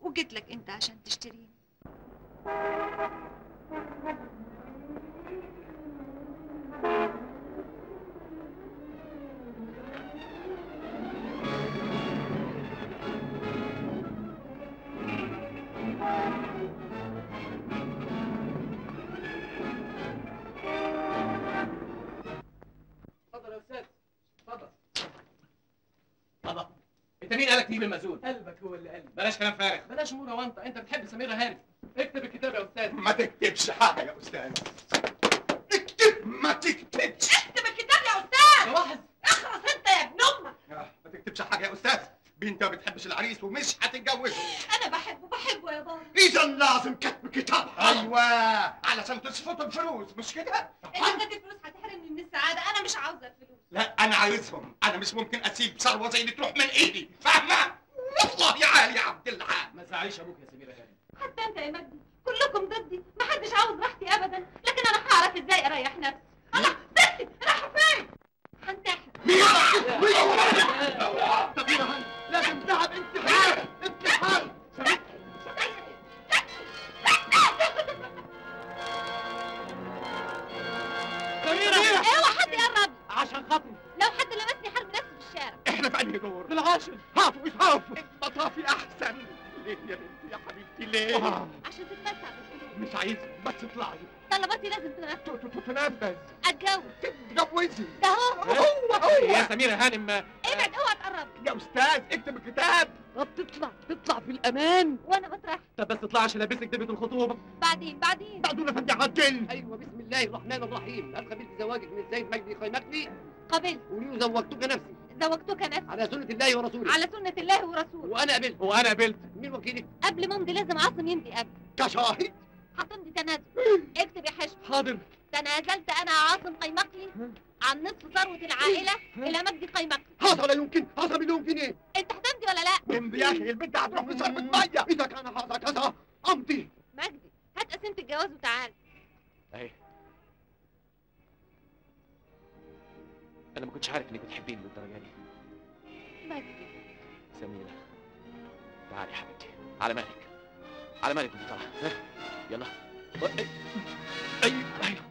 وجيت لك أنت عشان تشتريني. انت مين قالك تجيب المأذون؟ قلبك هو اللي قلبي بلاش كلام فارغ. بلاش مورا وانت أنت بتحب سميرة هانم اكتب الكتاب يا أستاذ. ما تكتبش حاجة يا أستاذ. اكتب ما تكتبش. اكتب الكتاب يا أستاذ. لواحظ اخرس أنت يا ابن أمك. آه، ما تكتبش حاجة يا أستاذ. بنت ما بتحبش العريس ومش هتتجوزه. أنا بحبه بحبه يا بابا. إذا لازم كتب كتاب أيوه. علشان تصفطوا الفلوس مش كده؟ انت كانت الفلوس هتحرمني من السعادة. أنا مش عاوزة الفلوس لا أنا عايزهم. أنا مش ممكن أسيب ثروة زي دي تروح من إيدي. فاهمة؟ والله يا علي يا عبد العال. ما تزعليش أبوك يا سميرة هانم حتى أنت يا مجدي. كلكم ضدي. محدش عاوز راحتي ابدا. لكن أنا هعرف إزاي أريح نفسي؟ الله ضدي. رايحه فين هنتحر طب يا هاني. لازم ذهب انتحار. انتحار. اوعى خاطري لو حد لمسني حرب نفسي في الشارع. إحنا في انهي دور؟ في العاشر هاتوا اسعاف المطافي أحسن. ليه يا بنتي يا حبيبتي ليه؟ عشان تتمتع بالفلوس مش عايز بس اطلعي طلباتي لازم تنفذ. تتنفذ اتجوز تتجوزي ده هو. هو هو يا سميرة هانم؟ ابعد اوعى تقرب. يا أستاذ اكتب الكتاب. طب تطلع تطلع في الأمان. وأنا بطرح. طب بس تطلع عشان البسك دبة الخطوبة. بعدين بعدين. بعدونا فندي عجل أيوه بسم الله الرحمن الرحيم. هل قبلت زواجك من السيد مجدي خيمتني. قبلت ولي زوجتك نفسي. زوجتك نفسي. على سنة الله ورسوله. على سنة الله ورسوله. وأنا قبلت. وأنا قبلت. مين وكيلك؟ قبل ما امضي لازم عاصم يمضي قبل. كشاهد. هتمضي تنازل. اكتب يا حشم. حاضر. تنازلت أنا عاصم قيمقلي عن نصف ثروة العائلة إلى مجدي قيمقلي. هذا لا يمكن. هذا بدون جنيه أنت هتمضي ولا لا؟ امضي يا أخي البنت هتروح في شربة مية. إذا كان هذا كذا أمضي. مجدي هات قسيمة الجواز وتعال. اهي أنا ما كنتش عارف إنك بتحبيني للدرجة دي. مجدي سميرة تعالي يا حبيبتي. على مالك على مالك انت طالعه يلا. أيوه أيوه.